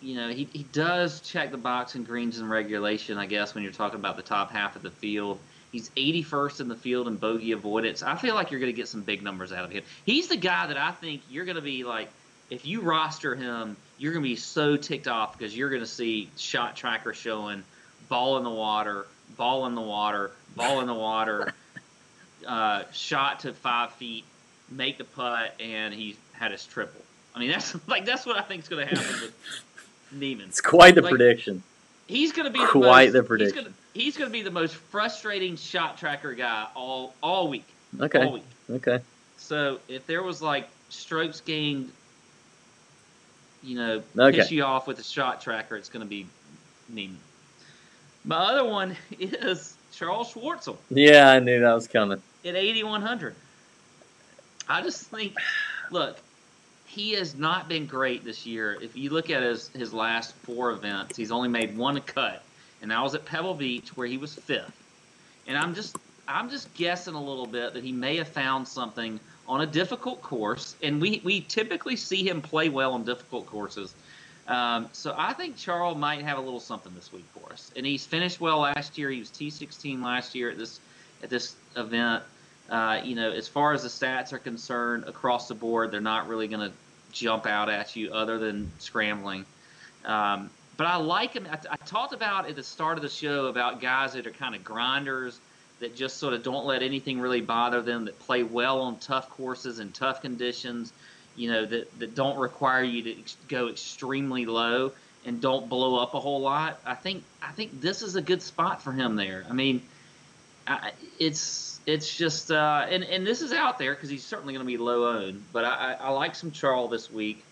you know, he, he does check the box in greens and regulation, I guess, when you're talking about the top half of the field. He's 81st in the field in bogey avoidance. I feel like you're going to get some big numbers out of him. He's the guy that I think you're going to be like, if you roster him, you're going to be so ticked off because you're going to see shot tracker showing ball in the water, ball in the water, ball in the water, uh, shot to five feet, make the putt, and he had his triple. I mean, that's like that's what I think is going to happen with Niemann. It's quite the Like, prediction. He's going to be the Quite most, the prediction. he's going to be the most frustrating shot tracker guy all all week. All Okay. week. Okay. So if there was like strokes gained, you know, Okay. piss you off with a shot tracker, it's going to be Niemann. My other one is Charles Schwartzel Yeah, I knew that was coming. At 8100. I just think, look, he has not been great this year. If you look at his his last four events, he's only made one cut, and that was at Pebble Beach where he was fifth. And I'm just I'm just guessing a little bit that he may have found something on a difficult course, and we we typically see him play well on difficult courses. Um, so I think Charles might have a little something this week for us. And he's finished well last year. He was T16 last year at this at this event. Uh, you know, as far as the stats are concerned, across the board, they're not really going to jump out at you other than scrambling. Um, but I like him. I, I talked about at the start of the show about guys that are kind of grinders that just sort of don't let anything really bother them, that play well on tough courses and tough conditions, you know, that, that don't require you to ex- go extremely low and don't blow up a whole lot. I think I think this is a good spot for him there. I mean, I, it's it's just uh, and and this is out there because he's certainly going to be low owned. But I, I, like some Charles this week,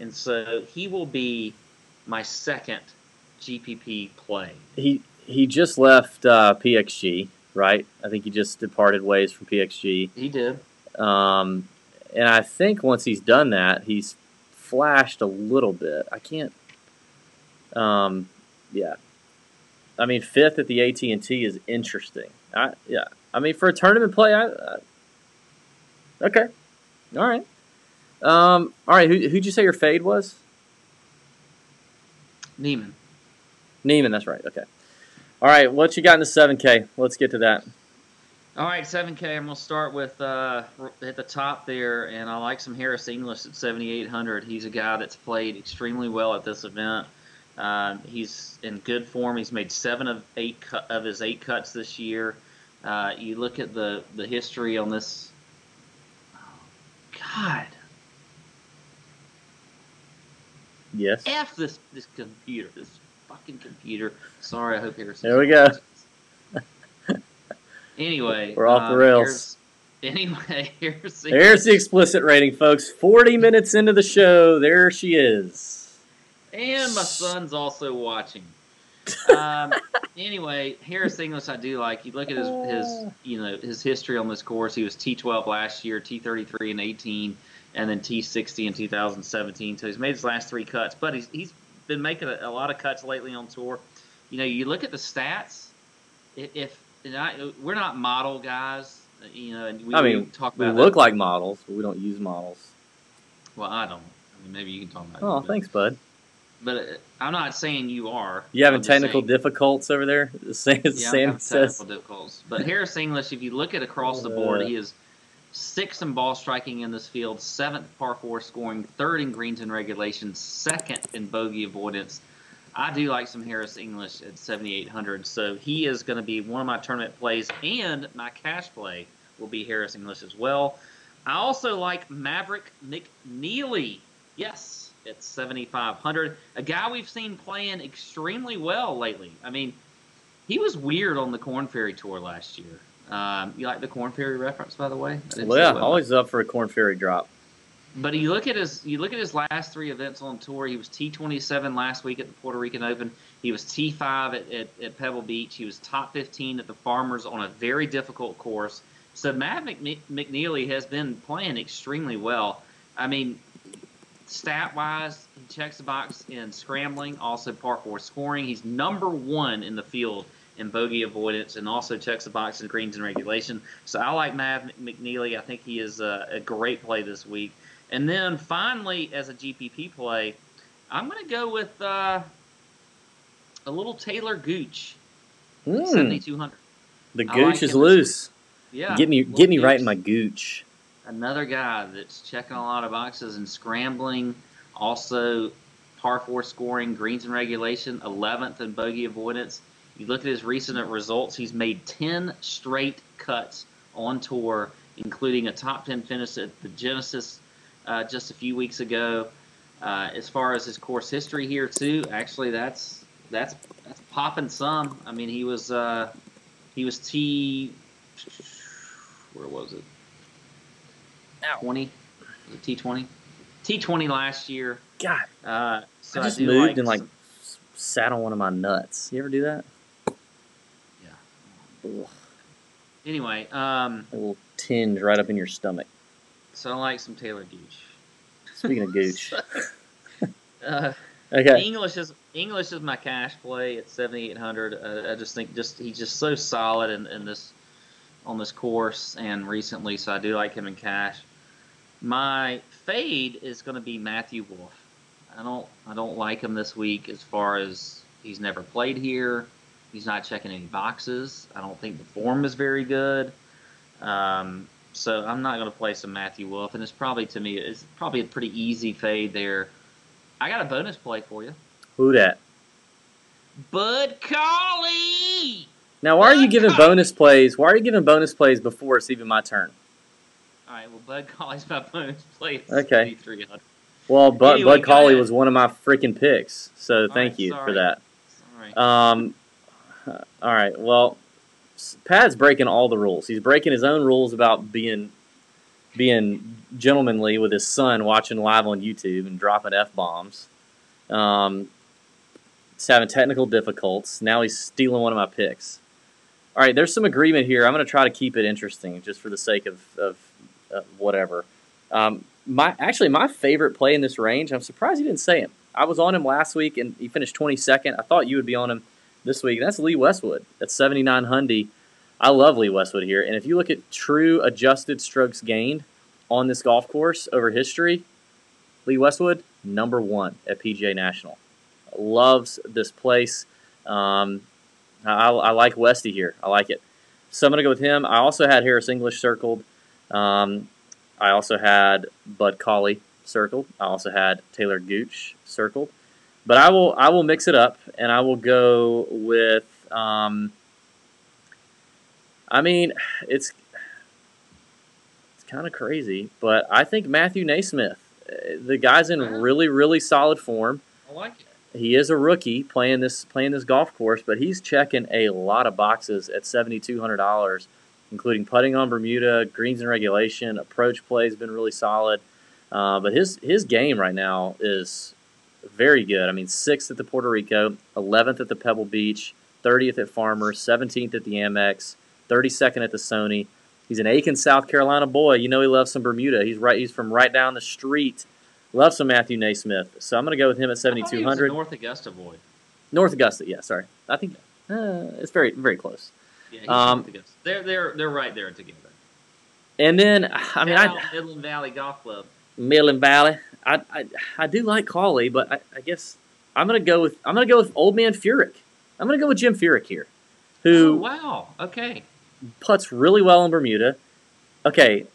and so he will be my second GPP play. He he just left uh, PXG, right? I think he just departed ways from PXG. He did. Um, and I think once he's done that, he's flashed a little bit. I can't. Um, yeah. I mean, fifth at the AT and T is interesting. I yeah. I mean, for a tournament play, I, I okay, all right. Um, all right, who who'd you say your fade was? Niemann. Niemann, that's right. Okay. All right, what you got in the seven K? Let's get to that. All right, 7K. I'm gonna start with uh, at the top there, and I like some Harris English at 7,800. He's a guy that's played extremely well at this event. Uh, he's in good form. He's made seven of eight cut, of his eight cuts this year. Uh, you look at the the history on this. Oh, God, Yes. f this this computer, this fucking computer. Sorry, I hope Harris. There we go. Anyway, We're off the um, rails. here's- Anyway, here's the, There's the explicit rating, folks. 40 minutes into the show, there she is. And my son's also watching. Um, anyway, Harris English I do like. You look at his his you know his history on this course. He was T12 last year, T33 in 18, and then T60 in 2017. So he's made his last three cuts, but he's he's been making a, a lot of cuts lately on tour. You know, you look at the stats. If and I, we're not model guys, you know, and we, I we mean, talk We look that. like models, but we don't use models. Well, I don't. I mean, maybe you can talk about. it, Oh, but- thanks, bud. But I'm not saying you are. You having technical saying- difficulties over there? Sam, Yeah, Sam says. technical difficulties. But Harris English, if you look at across the board, Uh. he is sixth in ball striking in this field, seventh par four scoring, third in greens and regulation, second in bogey avoidance. I do like some Harris English at 7,800, so he is going to be one of my tournament plays, and my cash play will be Harris English as well. I also like Maverick McNealy. Yes, at 7,500. A guy we've seen playing extremely well lately. I mean, he was weird on the Corn Ferry Tour last year. Um, you like the Corn Ferry reference, by the way? Well, yeah, always up for a Corn Ferry drop. But you look at his you look at his last three events on tour. He was T27 last week at the Puerto Rican Open. He was T5 at, at, at Pebble Beach. He was top 15 at the Farmers on a very difficult course. So Matt McNe- McNealy has been playing extremely well. I mean, stat wise, he checks the box in scrambling, also par four scoring. He's number one in the field in bogey avoidance, and also checks the box in greens and regulation. So I like Mav McNealy. I think he is a, a great play this week. And then finally, as a GPP play, I'm going to go with uh, a little Taylor Gooch, Mm, 7,200. the gooch like is loose. Yeah, get me, get me right in my gooch. Another guy that's checking a lot of boxes and scrambling. Also, par four scoring, greens and regulation, 11th in bogey avoidance. You look at his recent results; he's made 10 straight cuts on tour, including a top 10 finish at the Genesis uh, just a few weeks ago. Uh, as far as his course history here, too, actually, that's that's that's popping some. I mean, he was uh, he was T. Where was it? Twenty. T twenty? T twenty last year. God, Uh, so I just do moved like and like some- sat on one of my nuts. You ever do that? Yeah. Ugh, Anyway, um, a little tinge right up in your stomach. so I like some Taylor Gooch. Speaking of gooch, Uh, okay. English is English is my cash play at seventy eight hundred. Uh, I just think just he's just so solid in, in this on this course and recently, so I do like him in cash. My fade is going to be Matthew Wolff. I don't I don't like him this week as far as he's never played here. He's not checking any boxes. I don't think the form is very good. Um, so I'm not going to play some Matthew Wolff, and it's probably to me it's probably a pretty easy fade there. I got a bonus play for you. Who that? Bud Cauley. Now, why are you giving Cauley. bonus plays? Why are you giving bonus plays before it's even my turn? All right, well, Bud Cauley's my bonus play. Okay. 7,300. Well, Bud, Anyway, Bud Cauley was one of my freaking picks, so All thank right, you sorry. for that. Sorry. Um, all right. Well, Pat's breaking all the rules. He's breaking his own rules about being being gentlemanly with his son watching live on YouTube and dropping f bombs. Um, he's having technical difficulties. Now he's stealing one of my picks. All right, there's some agreement here. I'm going to try to keep it interesting, just for the sake of, of uh, whatever. Um, my actually my favorite play in this range. I'm surprised you didn't say him. I was on him last week and he finished 22nd. I thought you would be on him this week. And that's Lee Westwood. That's 79 Hundy. I love Lee Westwood here. And if you look at true adjusted strokes gained on this golf course over history, Lee Westwood, number one at PGA National. Loves this place. Um, I, I like Westy here. I like it. So I'm going to go with him. I also had Harris English circled. Um, I also had Bud Cauley circled. I also had Taylor Gooch circled. But I will I will mix it up and I will go with um, I mean it's it's kind of crazy, but I think Matthew NeSmith, uh, the guy's in really really solid form. I like it. He is a rookie playing this playing this golf course, but he's checking a lot of boxes at seventy two hundred dollars, including putting on Bermuda, greens and regulation, approach play has been really solid. Uh, but his his game right now is very good. I mean, sixth at the Puerto Rico, eleventh at the Pebble Beach, thirtieth at Farmers, seventeenth at the Amex, thirty second at the Sony. He's an Aiken, South Carolina boy. You know he loves some Bermuda. He's right. He's from right down the street. Loves some Matthew NeSmith. So I'm going to go with him at I thought he was a 7200. North Augusta boy. North Augusta, yeah, sorry. I think uh, it's very very close. Yeah, Um, They're they're they're right there together. And then I mean, I Midland Valley Golf Club. Midland Valley. I, I I do like Cauley, but I, I guess I'm gonna go with I'm gonna go with Old Man Furyk. I'm gonna go with Jim Furyk here, Oh, who wow. Okay. puts really well in Bermuda. Okay,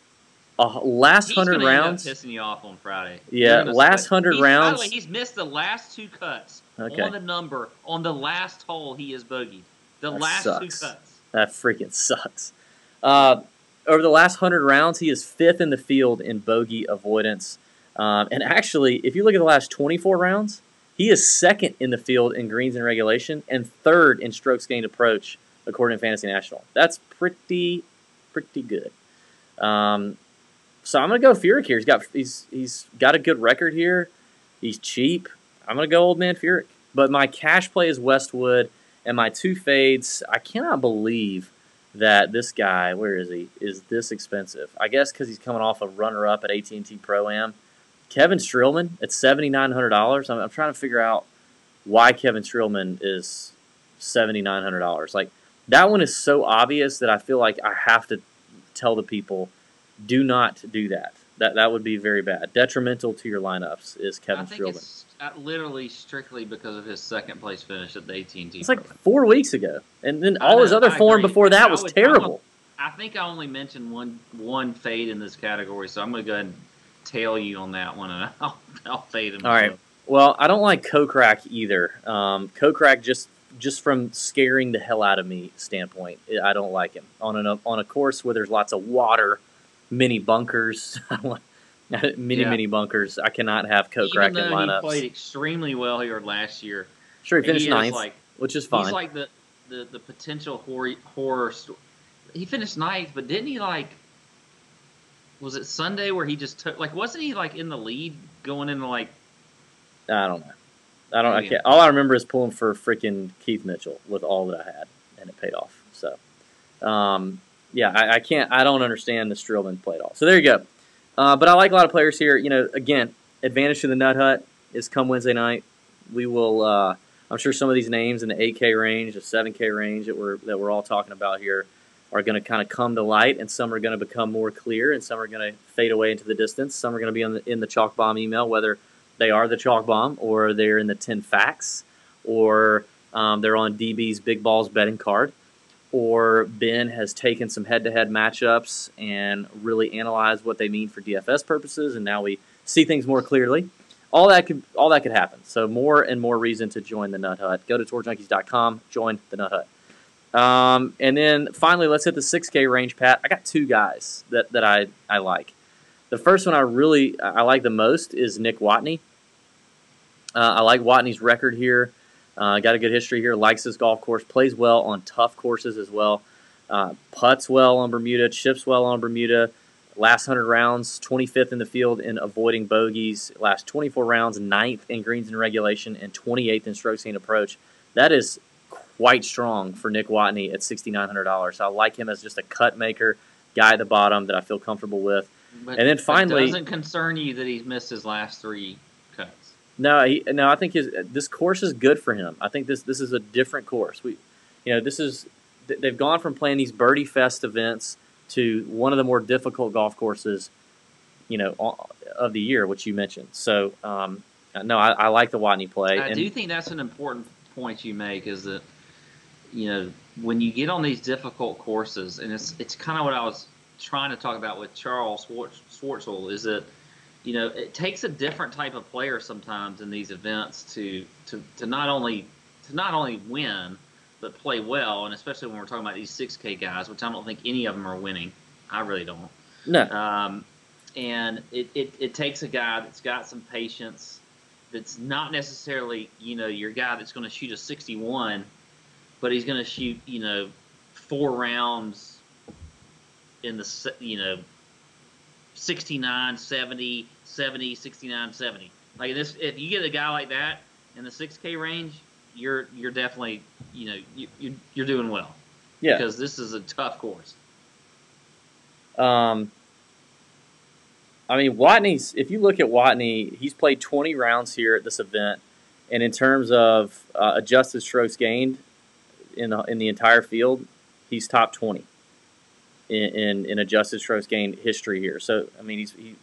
uh, last hundred rounds. pissing you off on Friday. Yeah, last. 100 He's- By rounds- the way, he's missed the last two cuts Okay. on the number on the last hole. He is bogeyed. The That last sucks. two cuts. That freaking sucks. Uh, over the last hundred rounds, he is fifth in the field in bogey avoidance. Um, and actually, if you look at the last 24 rounds, he is second in the field in greens and regulation and third in strokes gained approach, according to Fantasy National. That's pretty, pretty good. Um, so I'm gonna go Furyk here. He's got he's he's got a good record here. He's cheap. I'm gonna go old man Furyk. But my cash play is Westwood, and my two fades. I cannot believe that this guy, where is he, is this expensive. I guess because he's coming off a runner up at AT and T Pro Am. Kevin Streelman at seventy nine hundred dollars. I'm, I'm trying to figure out why Kevin Streelman is seventy nine hundred dollars. Like that one is so obvious that I feel like I have to tell the people, do not do that. That that would be very bad, detrimental to your lineups. Is Kevin I think Streelman? it's uh, literally strictly because of his second place finish at the AT&T. It's like four weeks ago, and then all his other I form agree. before that I was would- terrible. I think I only mentioned one one fade in this category, so I'm going to go ahead and tail you on that one, and I'll, I'll fade him. All right. Well, I don't like Kokrak either. Um, Kokrak just just from scaring the hell out of me standpoint, I don't like him on an on a course where there's lots of water, mini bunkers, mini Yeah. mini bunkers. I cannot have Kokrak Even in though he lineups. played extremely well here last year, sure, he finished he ninth, like which is fine. he's like the the, the potential horror, horror sto- He finished ninth, but didn't he like? Was it Sunday where he just took like? Wasn't he like in the lead going into like? I don't know. I don't. I can't. All I remember is pulling for freaking Keith Mitchell with all that I had, and it paid off. So, um, yeah, I, I can't. I don't understand the Streelman play at all. So there you go. Uh, but I like a lot of players here. You know, again, advantage to the Nut Hut is come Wednesday night. We will. Uh, I'm sure some of these names in the 8K range, the 7K range that we're that we're all talking about here are going to kind of come to light, and some are going to become more clear, and some are going to fade away into the distance. Some are going to be in the, in the chalk bomb email, whether they are the chalk bomb or they're in the 10 facts or um, they're on DB's big balls betting card or Ben has taken some head-to-head matchups and really analyzed what they mean for DFS purposes and now we see things more clearly. All that could all that could happen. So more and more reason to join the Nut Hut. Go to tourjunkies.com, join the Nut Hut. Um, and then finally, let's hit the 6K range, Pat. I got two guys that, that I, I like. The first one I really I like the most is Nick Watney. Uh, I like Watney's record here. Uh, got a good history here. Likes this golf course. Plays well on tough courses as well. Uh, putts well on Bermuda. Chips well on Bermuda. Last 100 rounds, 25th in the field in avoiding bogeys. Last 24 rounds, 9th in greens and regulation, and 28th in strokes gained approach. That is quite strong for Nick Watney at $6,900. So I like him as just a cut maker, guy at the bottom that I feel comfortable with. But, And then finally- doesn't concern you that he's missed his last three. No, he, no, I think his this course is good for him. I think this this is a different course. We, you know, this is they've gone from playing these birdie fest events to one of the more difficult golf courses you know, of the year, which you mentioned. So, um, no, I, I, like the Watney play. I and, do think that's an important point you make. Is that you know when you get on these difficult courses, and it's it's kind of what I was trying to talk about with Charles Schwartzel, is that you know it takes a different type of player sometimes in these events to to, to not only to not only win but play well, and especially when we're talking about these 6K guys, which I don't think any of them are winning. I really don't. No. Um, and it, it, it takes a guy that's got some patience, that's not necessarily, you know, your guy that's going to shoot a 61, but he's going to shoot, you know, four rounds in the, you know, 69, 70, 70, 69, 70. Like this, if you get a guy like that in the 6K range, you're you're definitely you know you, you're doing well. Yeah. Because this is a tough course. Um, I mean, Watney's. If you look at Watney, he's played 20 rounds here at this event, and in terms of uh, adjusted strokes gained in the in the entire field, he's top 20 in, in, in adjusted strokes gained history here. So I mean, he's he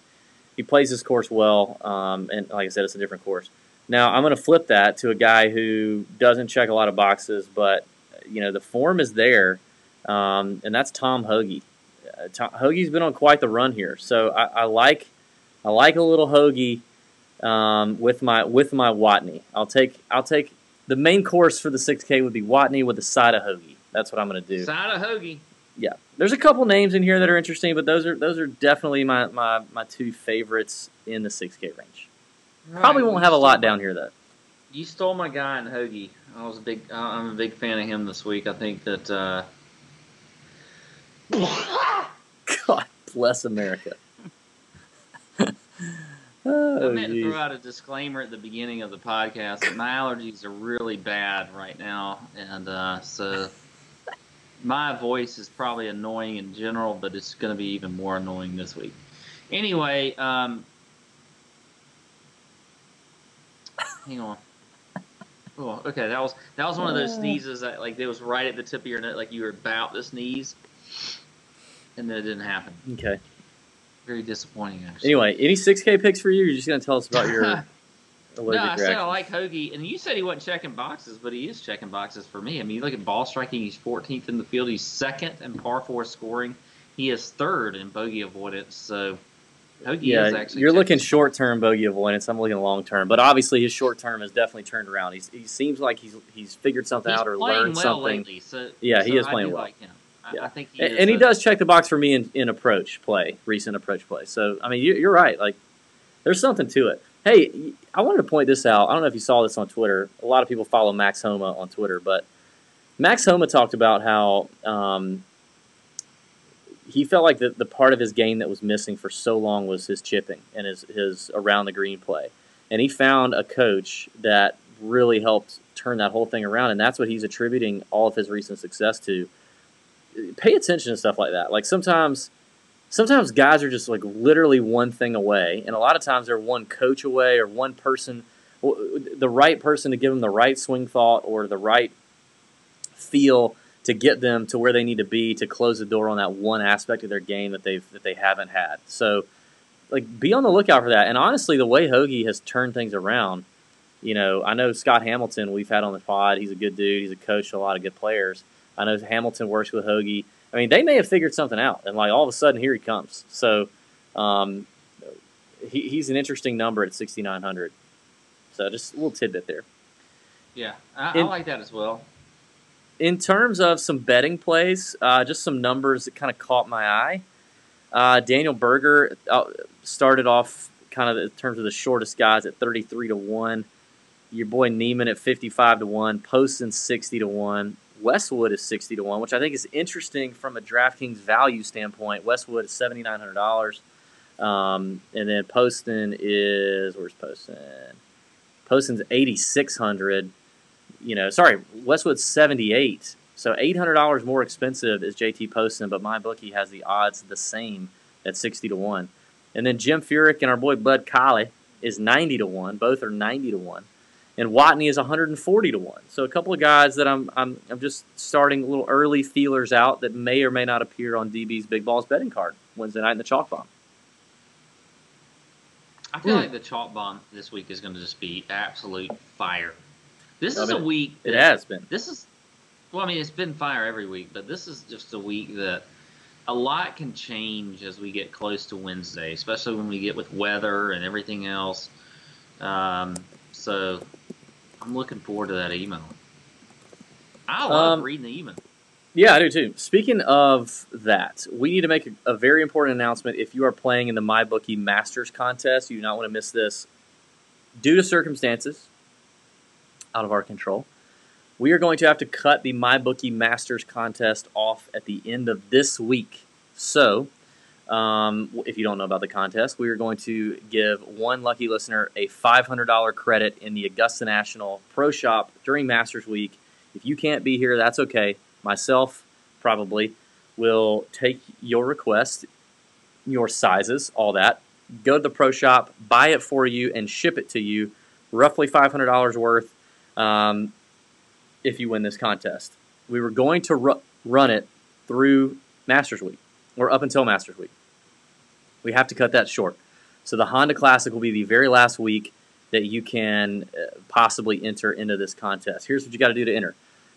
he plays this course well, um, and like I said, it's a different course. Now I'm going to flip that to a guy who doesn't check a lot of boxes, but you know the form is there, um, and that's Tom Hoge. Uh, Tom, Hoge's been on quite the run here, so I, I like I like a little Hoge um, with my with my Watney. I'll take I'll take the main course for the 6K would be Watney with a side of Hoge. That's what I'm going to do. Side of Hoge. Yeah, there's a couple names in here that are interesting, but those are those are definitely my my, my two favorites in the 6K range. Probably won't have a lot down here though. You stole my guy in Hoge. I was a big. I'm a big fan of him this week. I think that. Uh... God bless America. oh, I meant geez. to throw out a disclaimer at the beginning of the podcast that my allergies are really bad right now, and uh, so my voice is probably annoying in general, but it's going to be even more annoying this week. Anyway, um, hang on. Oh, okay. That was that was one of those sneezes that like it was right at the tip of your neck, like you were about to sneeze, and then it didn't happen. Okay. Very disappointing, actually. Anyway, any six K picks for you? You're just gonna tell us about your no, I said I like Hoge, and you said he wasn't checking boxes, but he is checking boxes for me. I mean, you look at ball striking; he's 14th in the field. He's second in par four scoring. He is third in bogey avoidance. So Hoge yeah, is actually. you're looking short term bogey avoidance. I'm looking long term, but obviously his short term has definitely turned around. He's, he seems like he's he's figured something he's out or learned well something. Lately, so, yeah, so he is I playing well. Like him. Yeah. I think he and, and he a, does check the box for me in, in approach play, recent approach play. So I mean, you, you're right. Like, there's something to it. Hey, I wanted to point this out. I don't know if you saw this on Twitter. A lot of people follow Max Homa on Twitter, but Max Homa talked about how um, he felt like the, the part of his game that was missing for so long was his chipping and his, his around the green play. And he found a coach that really helped turn that whole thing around, and that's what he's attributing all of his recent success to. Pay attention to stuff like that. Like sometimes, sometimes guys are just like literally one thing away, and a lot of times they're one coach away or one person, the right person to give them the right swing thought or the right feel to get them to where they need to be to close the door on that one aspect of their game that they've that they haven't had. So, like, be on the lookout for that. And honestly, the way Hoge has turned things around, you know, I know Scott Hamilton we've had on the pod. He's a good dude. He's a coach to a lot of good players. I know Hamilton works with Hoge. I mean, they may have figured something out, and like all of a sudden, here he comes. So, um, he, he's an interesting number at 6,900. So, just a little tidbit there. Yeah, I, I like that as well in terms of some betting plays, uh, just some numbers that kind of caught my eye. Uh, Daniel Berger uh, started off kind of in terms of the shortest guys at 33 to 1. Your boy Niemann at 55 to 1. Poston 60 to 1. Westwood is 60 to 1, which I think is interesting from a DraftKings value standpoint. Westwood is $7,900. Um, and then Poston is, where's Poston? Poston's 8,600 you know, sorry, Westwood's 78. So $800 more expensive is JT Poston, but my bookie has the odds the same at 60 to 1. And then Jim Furyk and our boy Bud Cauley is 90 to 1. Both are 90 to 1. And Watney is 140 to 1. So a couple of guys that I'm, I'm, I'm just starting a little early feelers out that may or may not appear on DB's Big Balls betting card Wednesday night in the Chalk Bomb. I feel Mm. like the chalk bomb this week is going to just be absolute fire. This I is a mean, week. It has been. This is, well, I mean, it's been fire every week, but this is just a week that a lot can change as we get close to Wednesday, especially when we get with weather and everything else. Um, so I'm looking forward to that email. I love Um, reading the email. Yeah, I do too. Speaking of that, we need to make a, a very important announcement. If you are playing in the MyBookie Masters contest, you do not want to miss this. Due to circumstances out of our control, we are going to have to cut the MyBookie Masters contest off at the end of this week. So, um, if you don't know about the contest, we are going to give one lucky listener a $500 credit in the Augusta National Pro Shop during Masters Week. If you can't be here, that's okay myself probably will take your request, your sizes, all that, go to the pro shop, buy it for you, and ship it to you, roughly $500 worth um, if you win this contest. We were going to ru- run it through Masters Week, or up until Masters Week. We have to cut that short. So the Honda Classic will be the very last week that you can uh, possibly enter into this contest. Here's what you got to do to enter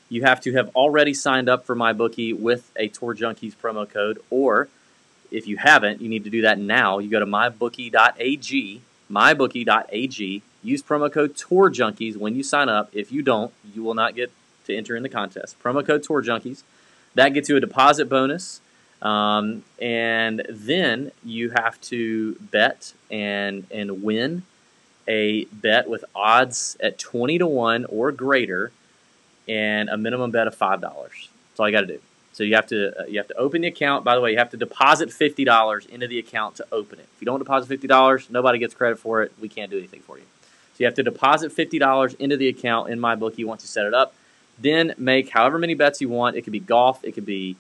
you have to have already signed up for MyBookie with a Tour Junkies promo code, or if you haven't, you need to do that now. You go to mybookie.ag, mybookie.ag, use promo code Tour Junkies when you sign up. If you don't, you will not get to enter in the contest. Promo code Tour Junkies. That gets you a deposit bonus. Um, and then you have to bet and and win a bet with odds at 20 to 1 or greater and a minimum bet of five dollars. That's all you got to do. So you have to uh, you have to open the account. By the way, you have to deposit fifty dollars into the account to open it. If you don't deposit fifty dollars, nobody gets credit for it. We can't do anything for you. So you have to deposit fifty dollars into the account in MyBookie once you want to set it up. Then make however many bets you want. It could be golf. It could be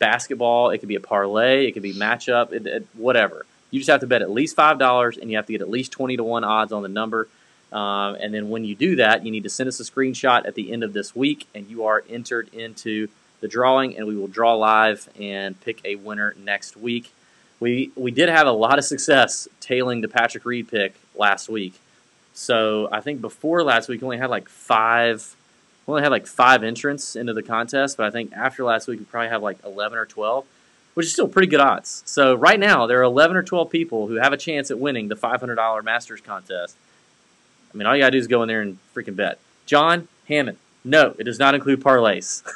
basketball. It could be a parlay. It could be matchup. It, it, whatever. You just have to bet at least five dollars, and you have to get at least twenty to one odds on the number. Um, and then when you do that, you need to send us a screenshot at the end of this week, and you are entered into the drawing, and we will draw live and pick a winner next week. We we did have a lot of success tailing the Patrick Reed pick last week. So I think before last week, we only had like five. We only had like five entrants into the contest, but I think after last week, we probably have like eleven or twelve, which is still pretty good odds. So right now, there are eleven or twelve people who have a chance at winning the five hundred dollar Masters contest. I mean, all you gotta do is go in there and freaking bet. John Hammond. No, it does not include parlays.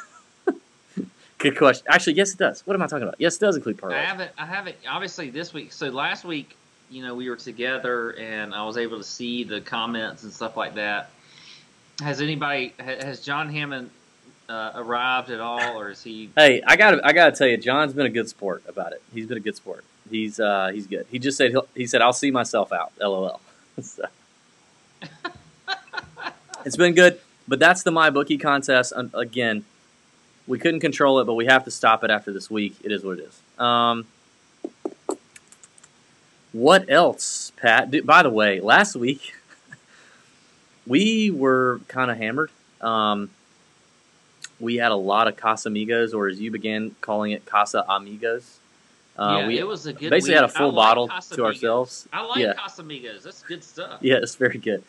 Good question. Actually, yes, it does. What am I talking about? Yes, it does include parlays. I haven't. I haven't. Obviously, this week. So last week, you know, we were together, and I was able to see the comments and stuff like that. Has anybody? Has John Hammond uh, arrived at all, or is he? Hey, I got I got to tell you, John's been a good sport about it. He's been a good sport. He's uh he's good. He just said he'll, he said I'll see myself out. LOL. So- it's been good, but that's the my bookie contest. Again, we couldn't control it, but we have to stop it after this week. It is what it is. Um, what else, Pat? By the way, last week we were kind of hammered. Um, we had a lot of Casamigos, or as you began calling it, Casa Amigos. Uh, yeah, we it was a good. basically week. had a full like bottle to ourselves. I like Yeah. Casamigos. That's good stuff. Yeah, it's very good.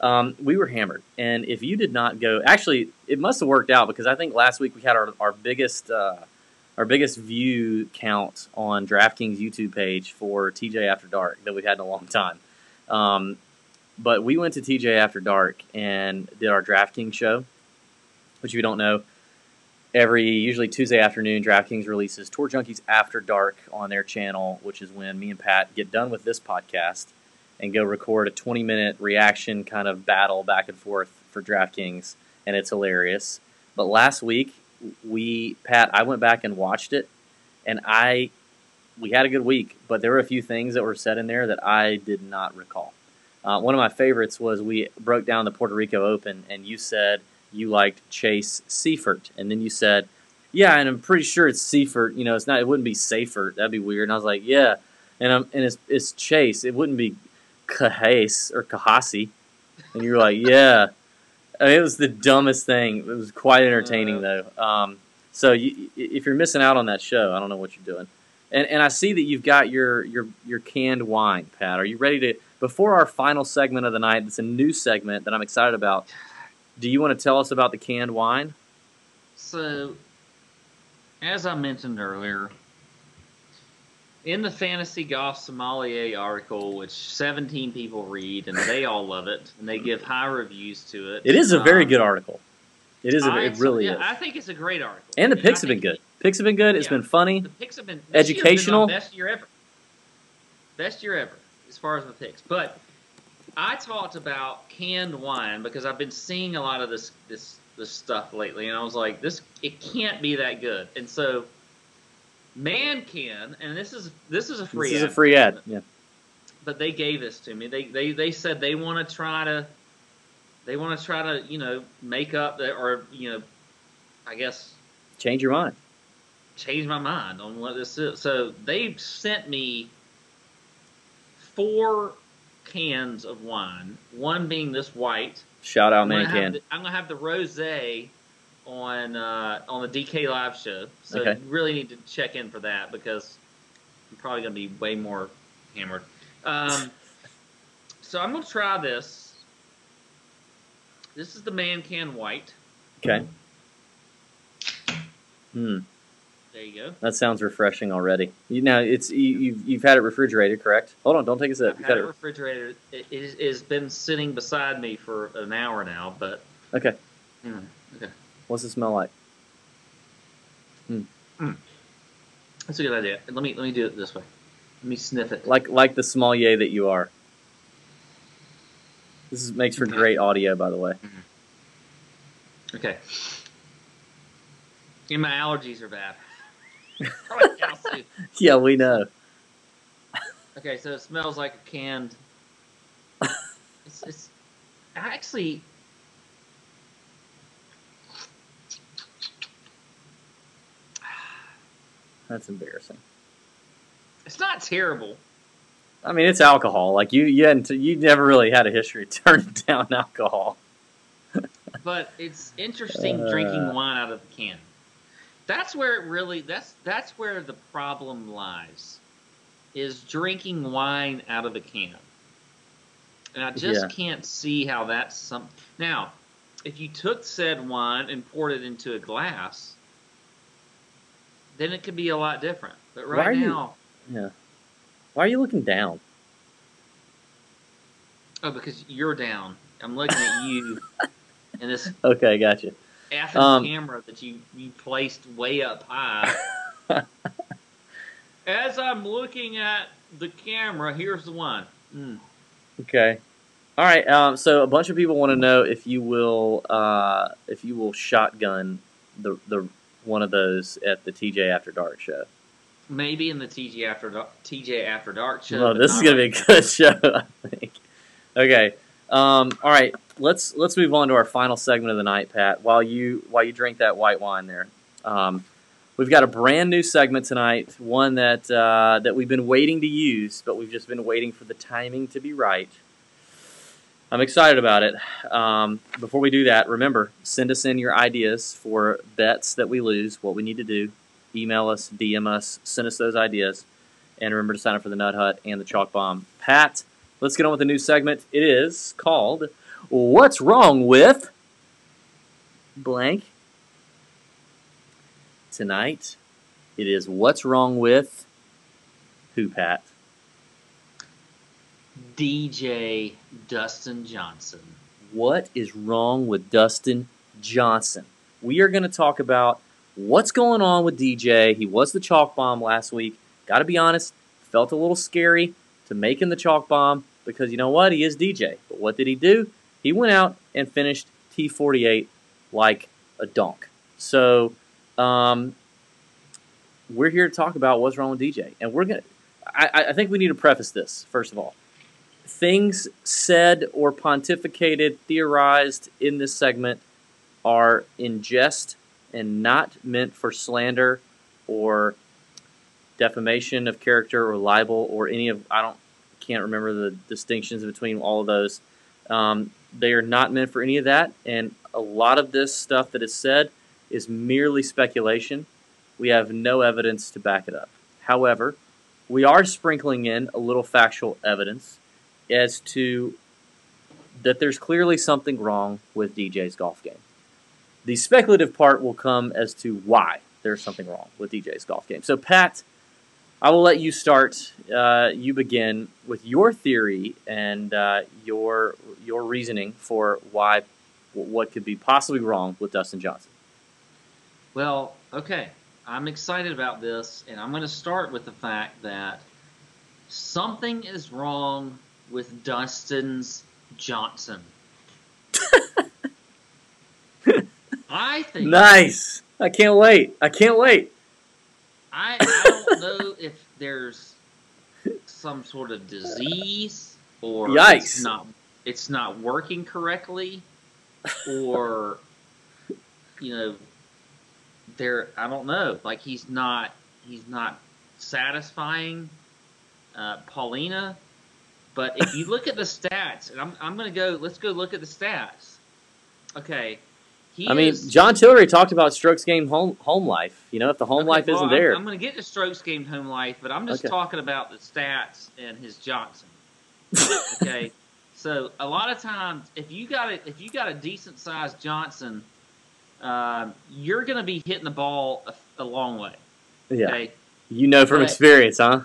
Um, we were hammered, and if you did not go, actually, it must have worked out because I think last week we had our our biggest uh, our biggest view count on DraftKings YouTube page for TJ After Dark that we've had in a long time. Um, but we went to TJ After Dark and did our DraftKings show, which if you don't know, every usually Tuesday afternoon, DraftKings releases Tour Junkies After Dark on their channel, which is when me and Pat get done with this podcast and go record a 20 minute reaction kind of battle back and forth for DraftKings, and it's hilarious. But last week, we Pat, I went back and watched it, and I we had a good week, but there were a few things that were said in there that I did not recall. Uh, one of my favorites was we broke down the Puerto Rico Open, and you said you liked Chase Seiffert, and then you said, "Yeah, and I'm pretty sure it's Seiffert. You know, it's not. It wouldn't be Seiffert. That'd be weird." And I was like, "Yeah," and I'm, and it's it's Chase. It wouldn't be Kahase or Kahasi. And you were like, "Yeah." I mean, it was the dumbest thing. It was quite entertaining though. Um, so you, if you're missing out on that show, I don't know what you're doing. And and I see that you've got your your your canned wine, Pat. Are you ready to before our final segment of the night, it's a new segment that I'm excited about. Do you want to tell us about the canned wine? So, as I mentioned earlier, in the Fantasy Golf Sommelier article, which 17 people read and they all love it and they give high reviews to it. It is a very um, good article. It is. A, I- it really yeah, is. I think it's a great article. And the I picks have been good. Picks have been good. It's Yeah. been funny. The picks have been year's been Educational. best year ever. Best year ever as far as my picks. But I talked about canned wine because I've been seeing a lot of this this this stuff lately, and I was like, this it can't be that good. And so, Man Can, and this is this is a free. This is a ad, free ad. Yeah. But they gave this to me. They they they said they want to try to. They want to try to you know make up the, or you know, I guess Change your mind. change my mind on what this is. So they sent me four cans of wine. One being this white. Shout out, man. Can. the, I'm gonna have the rosé on uh, on the DK live show. So Okay. you really need to check in for that because I'm probably gonna be way more hammered. Um, so I'm gonna try this. This is the Man Can White. Okay. Hmm. There you go. That sounds refreshing already. You know, it's you, you've you've had it refrigerated, correct? Hold on, don't take a sip. I've You've had it refrigerated. It, it has been sitting beside me for an hour now, but Okay. know, okay, What's it smell like? Hmm. Hmm. that's a good idea. Let me let me do it this way. Let me sniff it. Like like the sommelier that you are. This is, makes for Okay. great audio, by the way. Mm-hmm. Okay. And my allergies are bad. I like cow soup. Yeah, we know. okay, so it smells like a canned. It's, it's actually. That's embarrassing. It's not terrible. I mean, it's alcohol. Like you, you hadn't, you never really had a history of turning down alcohol. but it's interesting Uh. drinking wine out of the can. That's where it really that's that's where the problem lies. Is drinking wine out of a can. And I just Yeah. can't see how that's some Now, if you took said wine and poured it into a glass, then it could be a lot different. But right are you- now, Yeah. Why are you looking down? oh, because you're down. I'm looking at you and this Okay, gotcha. Effing Um, camera that you, you placed way up high. As I'm looking at the camera, here's the one. Mm. Okay. All right. Um, so a bunch of people want to know if you will, uh, if you will shotgun the the one of those at the TJ After Dark show. Maybe in the TJ after Dark, TJ after dark show. Well, this is gonna be a good show, I think. Okay. Um, all right. Let's let's move on to our final segment of the night, Pat. While you while you drink that white wine there, um, we've got a brand new segment tonight. One that uh, that we've been waiting to use, but we've just been waiting for the timing to be right. I'm excited about it. Um, before we do that, remember send us in your ideas for bets that we lose. What we need to do. Email us, DM us, send us those ideas. And remember to sign up for the Nut Hut and the Chalk Bomb. Pat, let's get on with the new segment. It is called What's Wrong with Blank? Tonight, it is What's Wrong with Who, Pat? DJ Dustin Johnson. What is wrong with Dustin Johnson? We are going to talk about what's going on with DJ. He was the chalk bomb last week. Got to be honest, felt a little scary to making the chalk bomb because you know what? He is DJ. But what did he do? He went out and finished T48 like a donk. So, um, we're here to talk about what's wrong with DJ. And we're going to, I, I think we need to preface this, first of all things said or pontificated, theorized in this segment are in jest and not meant for slander or defamation of character or libel or any of I don't can't remember the distinctions between all of those. Um, they are not meant for any of that, and a lot of this stuff that is said is merely speculation. We have no evidence to back it up. However, we are sprinkling in a little factual evidence as to that there's clearly something wrong with DJ's golf game. The speculative part will come as to why there's something wrong with DJ's golf game. So, Pat, I will let you start. Uh, you begin with your theory and uh, your your reasoning for why what could be possibly wrong with Dustin Johnson. Well, okay. I'm excited about this, and I'm going to start with the fact that something is wrong with Dustin's Johnson. I think. Nice. I can't wait. I can't wait. I, I don't know if there's some sort of disease or Yikes. it's not it's not working correctly or you know there I don't know. Like he's not he's not satisfying uh, Paulina. But if you look at the stats and I'm I'm going to go let's go look at the stats. Okay he I mean, is- John Tillery talked about strokes gained home home life. You know, if the home Okay, life well, isn't I'm- there, I'm, going to get to strokes gained home life, but I'm just Okay. talking about the stats and his Johnson. okay, so a lot of times, if you got a, if you got a decent sized Johnson, um, you're going to be hitting the ball a, a long way. yeah, you know from But- experience, huh?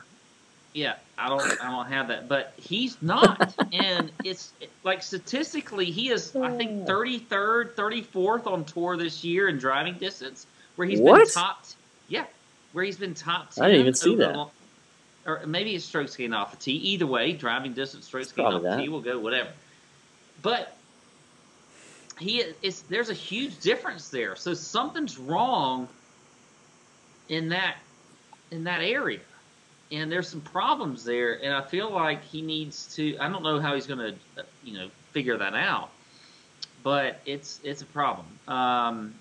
yeah, I don't I don't have that, but he's not, and it's like statistically, he is I think 33rd, 34th on tour this year in driving distance, where he's What? been top, yeah, where he's been top. 10 I didn't even see that. long- Or maybe it's strokes gained off the tee. Either way, driving distance, strokes gained off the tee will go whatever. But he is there's a huge difference there. So something's wrong in that in that area and there's some problems there and i feel like he needs to i don't know how he's going to you know figure that out but it's it's a problem um,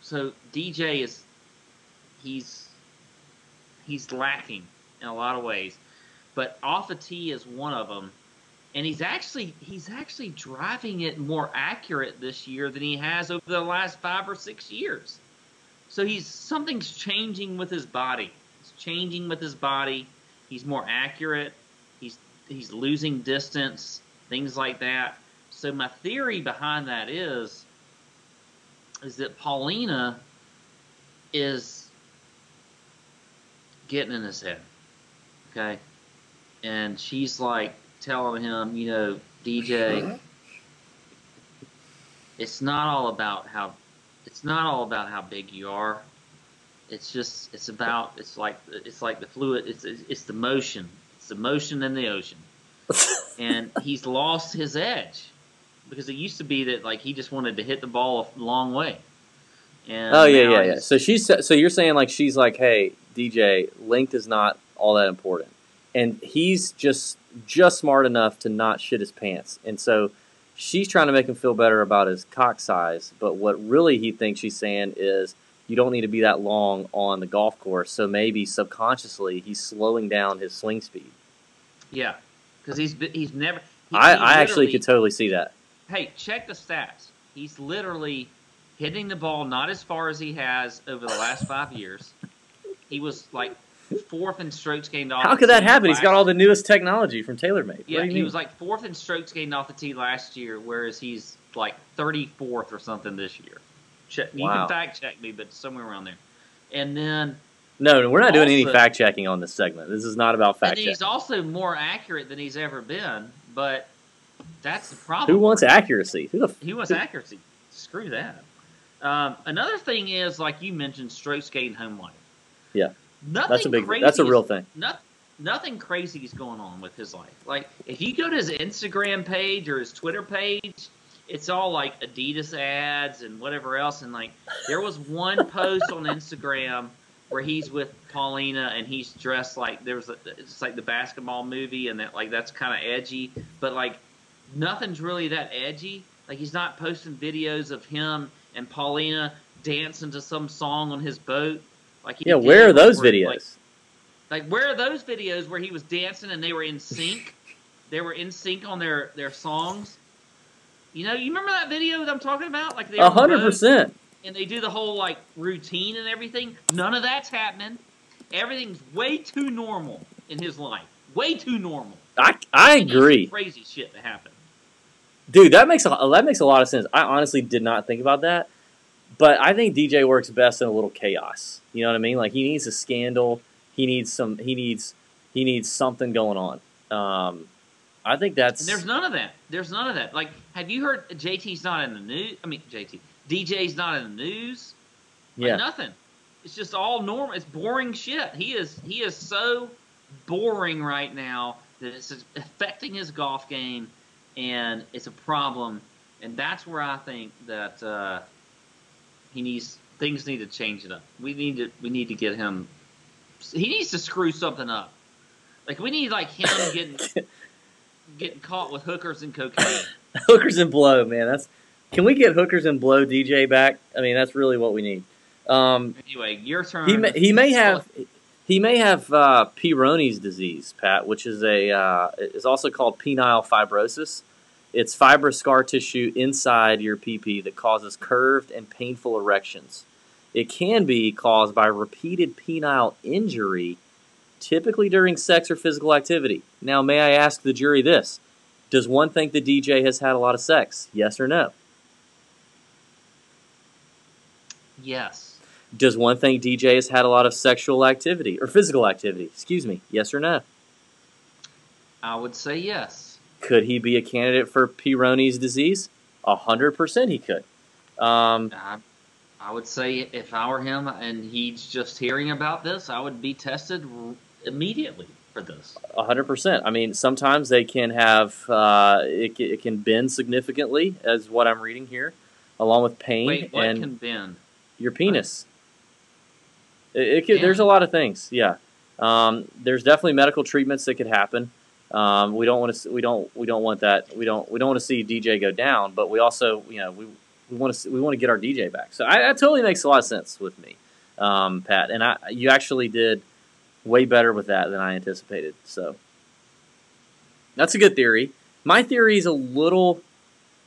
so dj is he's he's lacking in a lot of ways but off a tee is one of them and he's actually he's actually driving it more accurate this year than he has over the last five or six years so he's something's changing with his body. Changing with his body. He's more accurate. He's he's losing distance, things like that. So my theory behind that is is that Paulina is getting in his head. Okay? And she's like telling him, you know, DJ, it's not all about how it's not all about how big you are. It's just it's about it's like it's like the fluid. It's it's the motion. It's the motion in the ocean. and he's lost his edge because it used to be that like he just wanted to hit the ball a long way. And Oh yeah, yeah, yeah. So she's so you're saying like she's like, hey, DJ, length is not all that important, and he's just just smart enough to not shit his pants, and so she's trying to make him feel better about his cock size. But what really he thinks she's saying is, you don't need to be that long on the golf course. So maybe subconsciously he's slowing down his swing speed. yeah, because he's he's never. He, I, he I actually could totally see that. hey, check the stats. He's literally hitting the ball not as far as he has over the last five years. He was like fourth in strokes gained off. How could that happen? He's got all the newest technology from TaylorMade. Yeah, what do you he mean? was like fourth in strokes gained off the tee last year, whereas he's like 34th or something this year. Check, you Wow. can fact check me, but somewhere around there. And then, no, we're not doing any fact checking on this segment. This is not about fact checking. he's also more accurate than he's ever been. But that's the problem. Who wants accuracy? Who the wants accuracy. Screw that. Um, another thing is, like you mentioned, strokes gained home life. Yeah. Nothing That's a big. crazy That's a real thing. no, nothing crazy is going on with his life. Like if you go to his Instagram page or his Twitter page, it's all like Adidas ads and whatever else. And like there was one post on Instagram where he's with Paulina and he's dressed like there was a, it's like the basketball movie and that like that's kind of edgy, but like nothing's really that edgy. Like he's not posting videos of him and Paulina dancing to some song on his boat. Like he Yeah, where are those where, videos? like, like where are those videos where he was dancing and they were in sync? they were in sync on their their songs. You know, you remember that video that I'm talking about? Like A hundred percent. and they do the whole like routine and everything. None of that's happening. Everything's way too normal in his life. Way too normal. I I agree, Crazy shit to happen. dude. That makes a that makes a lot of sense. I honestly did not think about that, but I think DJ works best in a little chaos. You know what I mean? Like he needs a scandal. He needs some. He needs he needs something going on. Um, I think that's And there's none of that. There's none of that. Like, have you heard JT's not in the news? I mean, JT, DJ's not in the news. Like, yeah. nothing. It's just all normal. It's boring shit. He is he is so boring right now that it's affecting his golf game, and it's a problem. And that's where I think that uh, he needs things need to change it up. We need to we need to get him. He needs to screw something up. Like we need like him getting getting caught with hookers and cocaine. hookers and blow, man. That's can we get hookers and blow DJ back? I mean, that's really what we need. Um, Anyway, your turn. he may, he may have he may have uh, Peyronie's disease, Pat, which is a uh, is also called penile fibrosis. It's fibrous scar tissue inside your PP that causes curved and painful erections. It can be caused by repeated penile injury, typically during sex or physical activity. Now, may I ask the jury this? Does one think the DJ has had a lot of sex? Yes or no? Yes. Does one think DJ has had a lot of sexual activity or physical activity? Excuse me. Yes or no? I would say yes. Could he be a candidate for Peyronie's disease? A hundred percent, he could. Um, I, I would say if I were him and he's just hearing about this, I would be tested immediately for this. A hundred percent. I mean, sometimes they can have uh, it, it can bend significantly, as what I'm reading here, along with pain Wait, what and can bend? your penis. It, it could, There's a lot of things. Yeah, um, there's definitely medical treatments that could happen. Um, we don't want to. We don't. We don't want that. We don't. We don't want to see DJ go down. But we also, you know, we we want to. We want to get our DJ back. So I, that totally makes a lot of sense with me, um, Pat. And I, you actually did way better with that than I anticipated. So that's a good theory. My theory is a little.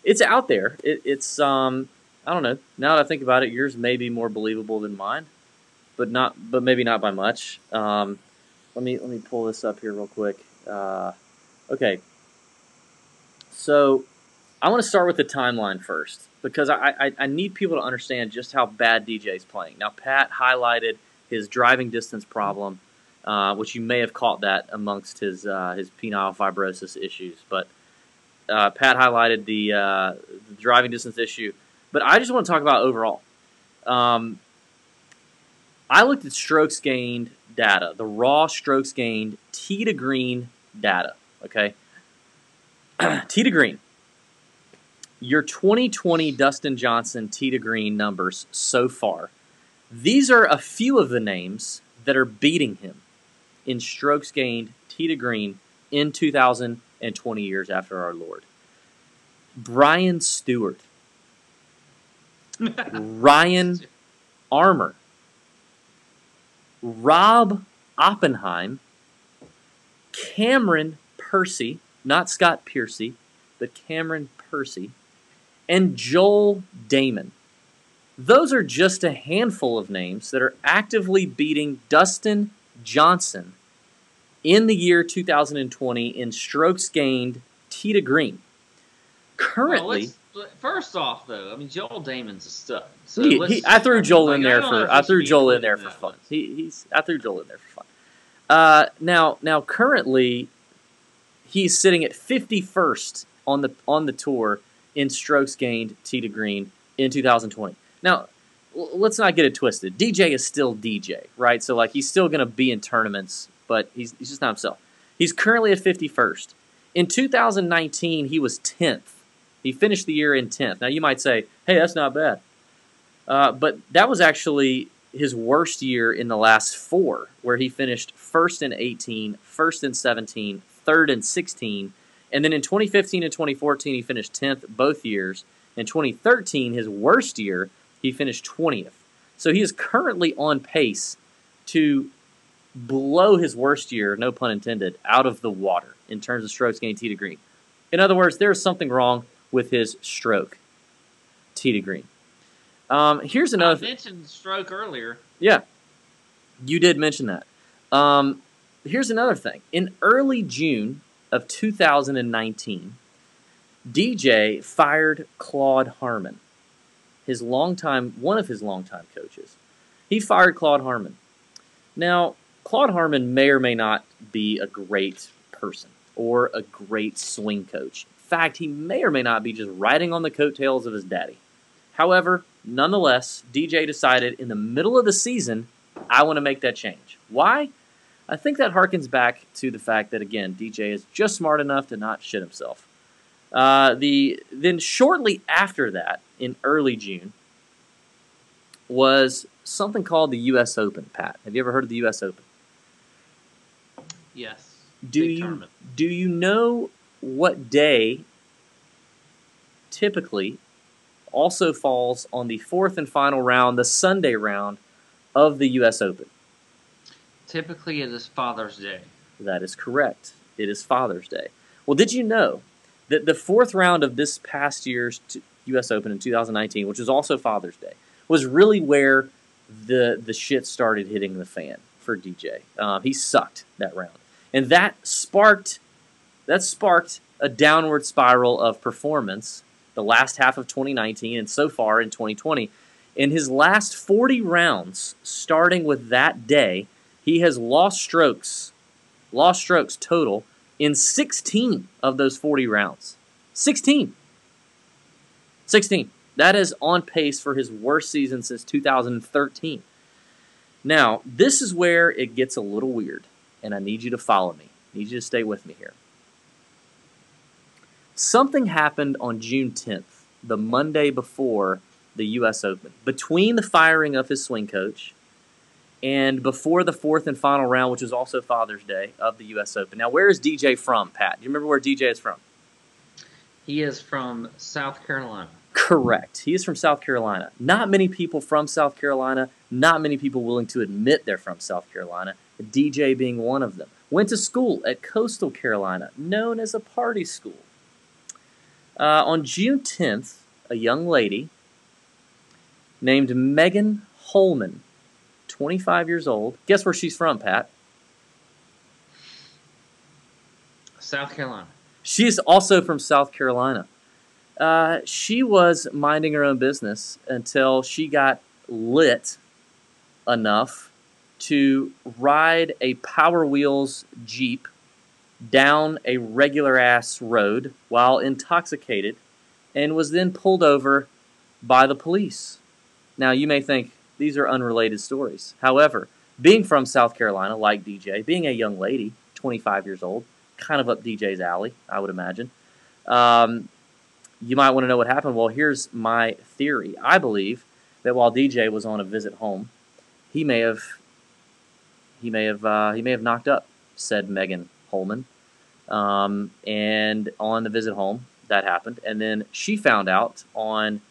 It's out there. It, it's um. I don't know. Now that I think about it, yours may be more believable than mine, but not. But maybe not by much. Um, let me let me pull this up here real quick. Uh, okay. So, I want to start with the timeline first because I, I I need people to understand just how bad DJ is playing. Now, Pat highlighted his driving distance problem, uh, which you may have caught that amongst his uh, his penile fibrosis issues, but. Uh, Pat highlighted the, uh, the driving distance issue, but I just want to talk about overall. Um, I looked at strokes gained data, the raw strokes gained tee to green data. Okay, tee to green. Your 2020 Dustin Johnson tee to green numbers so far. These are a few of the names that are beating him in strokes gained tee to green in 2020 years after our Lord. Brian Stuard, Ryan Armour, Rob Oppenheim, Cameron Percy, not Scott Piercy, but Cameron Percy, and Joel Dahmen. Those are just a handful of names that are actively beating Dustin Johnson in the year 2020 in strokes gained tee to green. Currently, let's- first off, though, I mean Joel Dahmen's a stud. So he, he, I threw Joel in there for I threw Joel in there for fun. He, he's I threw Joel in there for fun. Uh, now now currently he's sitting at 51st on the on the tour in strokes gained tee to green in 2020. Now let's not get it twisted. DJ is still DJ, right? So like he's still going to be in tournaments, but he's he's just not himself. He's currently at 51st. In 2019, he was 10th. He finished the year in 10th. Now you might say, "Hey, that's not bad." Uh, but that was actually his worst year in the last four, where he finished first in 18, first in 17, third in 16, and then in 2015 and 2014 he finished 10th both years. In 2013, his worst year, he finished 20th. So he is currently on pace to blow his worst year, no pun intended, out of the water in terms of strokes gained tee to green. In other words, there is something wrong with his stroke tee to green. Um, here's I another. mentioned stroke earlier. Yeah, you did mention that. Um, here's another thing. In early June of 2019, DJ fired Claude Harmon, his longtime one of his longtime coaches. He fired Claude Harmon. Now, Claude Harmon may or may not be a great person or a great swing coach. In fact, he may or may not be just riding on the coattails of his daddy. However, nonetheless, DJ decided in the middle of the season, I want to make that change. Why? I think that harkens back to the fact that again, DJ is just smart enough to not shit himself. Uh, the then shortly after that, in early June, was something called the U.S. Open. Pat, have you ever heard of the U.S. Open? Yes. Do you tournament. do you know what day typically also falls on the fourth and final round, the Sunday round of the U.S. Open? Typically, it is Father's Day. That is correct. It is Father's Day. Well, did you know that the fourth round of this past year's U.S. Open in 2019, which was also Father's Day, was really where the the shit started hitting the fan for DJ. Um, he sucked that round, and that sparked that sparked a downward spiral of performance the last half of 2019 and so far in 2020. In his last 40 rounds, starting with that day, he has lost strokes, lost strokes total in 16 of those 40 rounds. 16. 16. That is on pace for his worst season since 2013. Now, this is where it gets a little weird, and I need you to follow me. I need you to stay with me here. Something happened on June 10th, the Monday before the U.S. Open, between the firing of his swing coach and before the fourth and final round, which was also Father's Day of the U.S. Open. Now, where is DJ from, Pat? Do you remember where DJ is from? He is from South Carolina. Correct. He is from South Carolina. Not many people from South Carolina, not many people willing to admit they're from South Carolina, DJ being one of them. Went to school at Coastal Carolina, known as a party school. Uh, on June 10th, a young lady named Megan Holman, 25 years old. Guess where she's from, Pat? South Carolina. She's also from South Carolina. Uh, she was minding her own business until she got lit enough to ride a Power Wheels Jeep down a regular ass road while intoxicated and was then pulled over by the police. Now, you may think these are unrelated stories. However, being from South Carolina, like DJ, being a young lady, 25 years old, kind of up DJ's alley, I would imagine. Um, you might want to know what happened. Well, here's my theory. I believe that while DJ was on a visit home, he may have he may have uh, he may have knocked up said Megan Holman, um, and on the visit home that happened, and then she found out on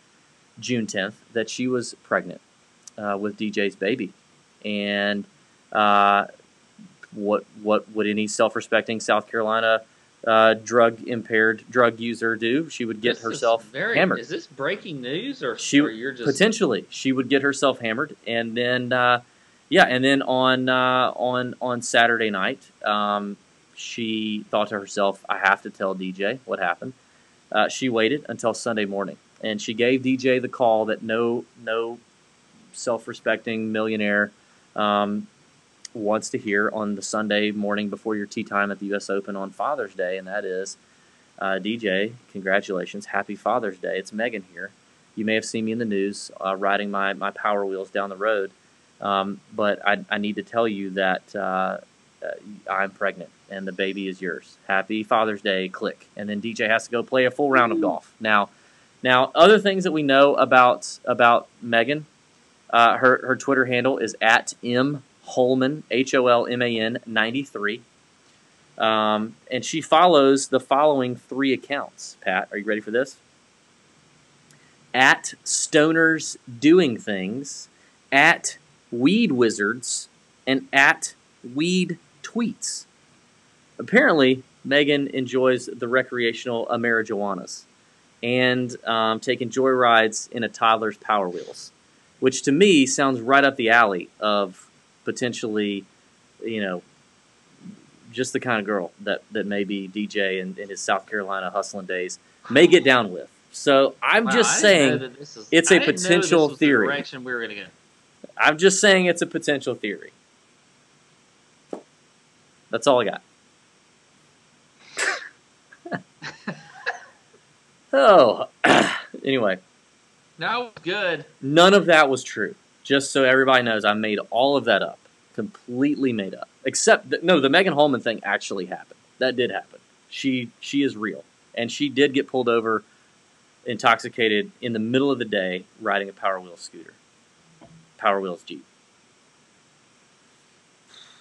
June 10th that she was pregnant uh, with DJ's baby, and uh, what what would any self-respecting South Carolina uh, drug impaired drug user do? She would get This is herself very, hammered. Is this breaking news or, She or you're just potentially she would get herself hammered, and then uh, yeah, and then on uh, on on Saturday night, um, she thought to herself, "I have to tell DJ what happened." Uh, she waited until Sunday morning, and she gave DJ the call that no no self-respecting millionaire um, wants to hear on the Sunday morning before your tea time at the U.S. Open on Father's Day, and that is, uh, DJ, congratulations, happy Father's Day. It's Megan here. You may have seen me in the news uh, riding my, my Power Wheels down the road, um, but I, I need to tell you that uh, uh, I'm pregnant and the baby is yours. Happy Father's Day, click. And then DJ has to go play a full round of golf. Now, now other things that we know about about Megan, uh, her her Twitter handle is at m Holman H O L M A N ninety three, um, and she follows the following three accounts. Pat, are you ready for this? At Stoners Doing Things, at Weed Wizards, and at Weed Tweets. Apparently, Megan enjoys the recreational Amerijuanas and um, taking joyrides in a toddler's Power Wheels, which to me sounds right up the alley of potentially, you know, just the kind of girl that that maybe DJ in, in his South Carolina hustling days may get down with. So I'm Wow, just I didn't know saying, is- it's I a didn't know this potential the theory. direction we were gonna go. I'm just saying it's a potential theory. That's all I got. oh, anyway, No, good. none of that was true. Just so everybody knows, I made all of that up, completely made up. Except that, no, the Megan Holman thing actually happened. That did happen. She she is real, and she did get pulled over, intoxicated in the middle of the day riding a Power Wheel scooter, Power Wheels Jeep.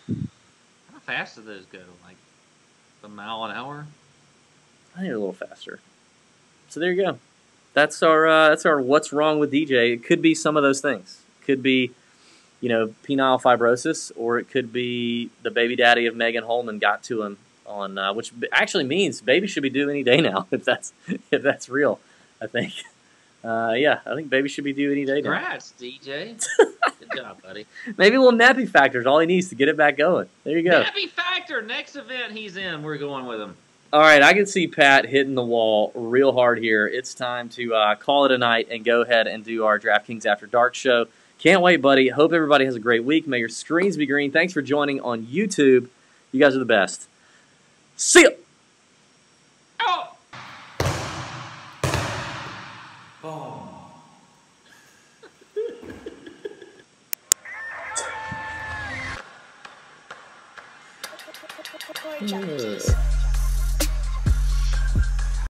How fast do those go? Like a mile an hour? I think a little faster. So there you go. That's our uh, that's our what's wrong with DJ. It could be some of those things. Could be, you know, penile fibrosis, or it could be the baby daddy of Megan Holman got to him on, uh, which actually means baby should be due any day now. If that's if that's real, I think. Uh, yeah, I think baby should be due any day now. Congrats, DJ. Good job, buddy. Maybe a little nappy factor is all he needs to get it back going. There you go. Nappy Factor. Next event he's in, we're going with him. All right, I can see Pat hitting the wall real hard here. It's time to uh, call it a night and go ahead and do our DraftKings After Dark show. Can't wait, buddy. Hope everybody has a great week. May your screens be green. Thanks for joining on YouTube. You guys are the best. See ya. Oh! Tour Junkies.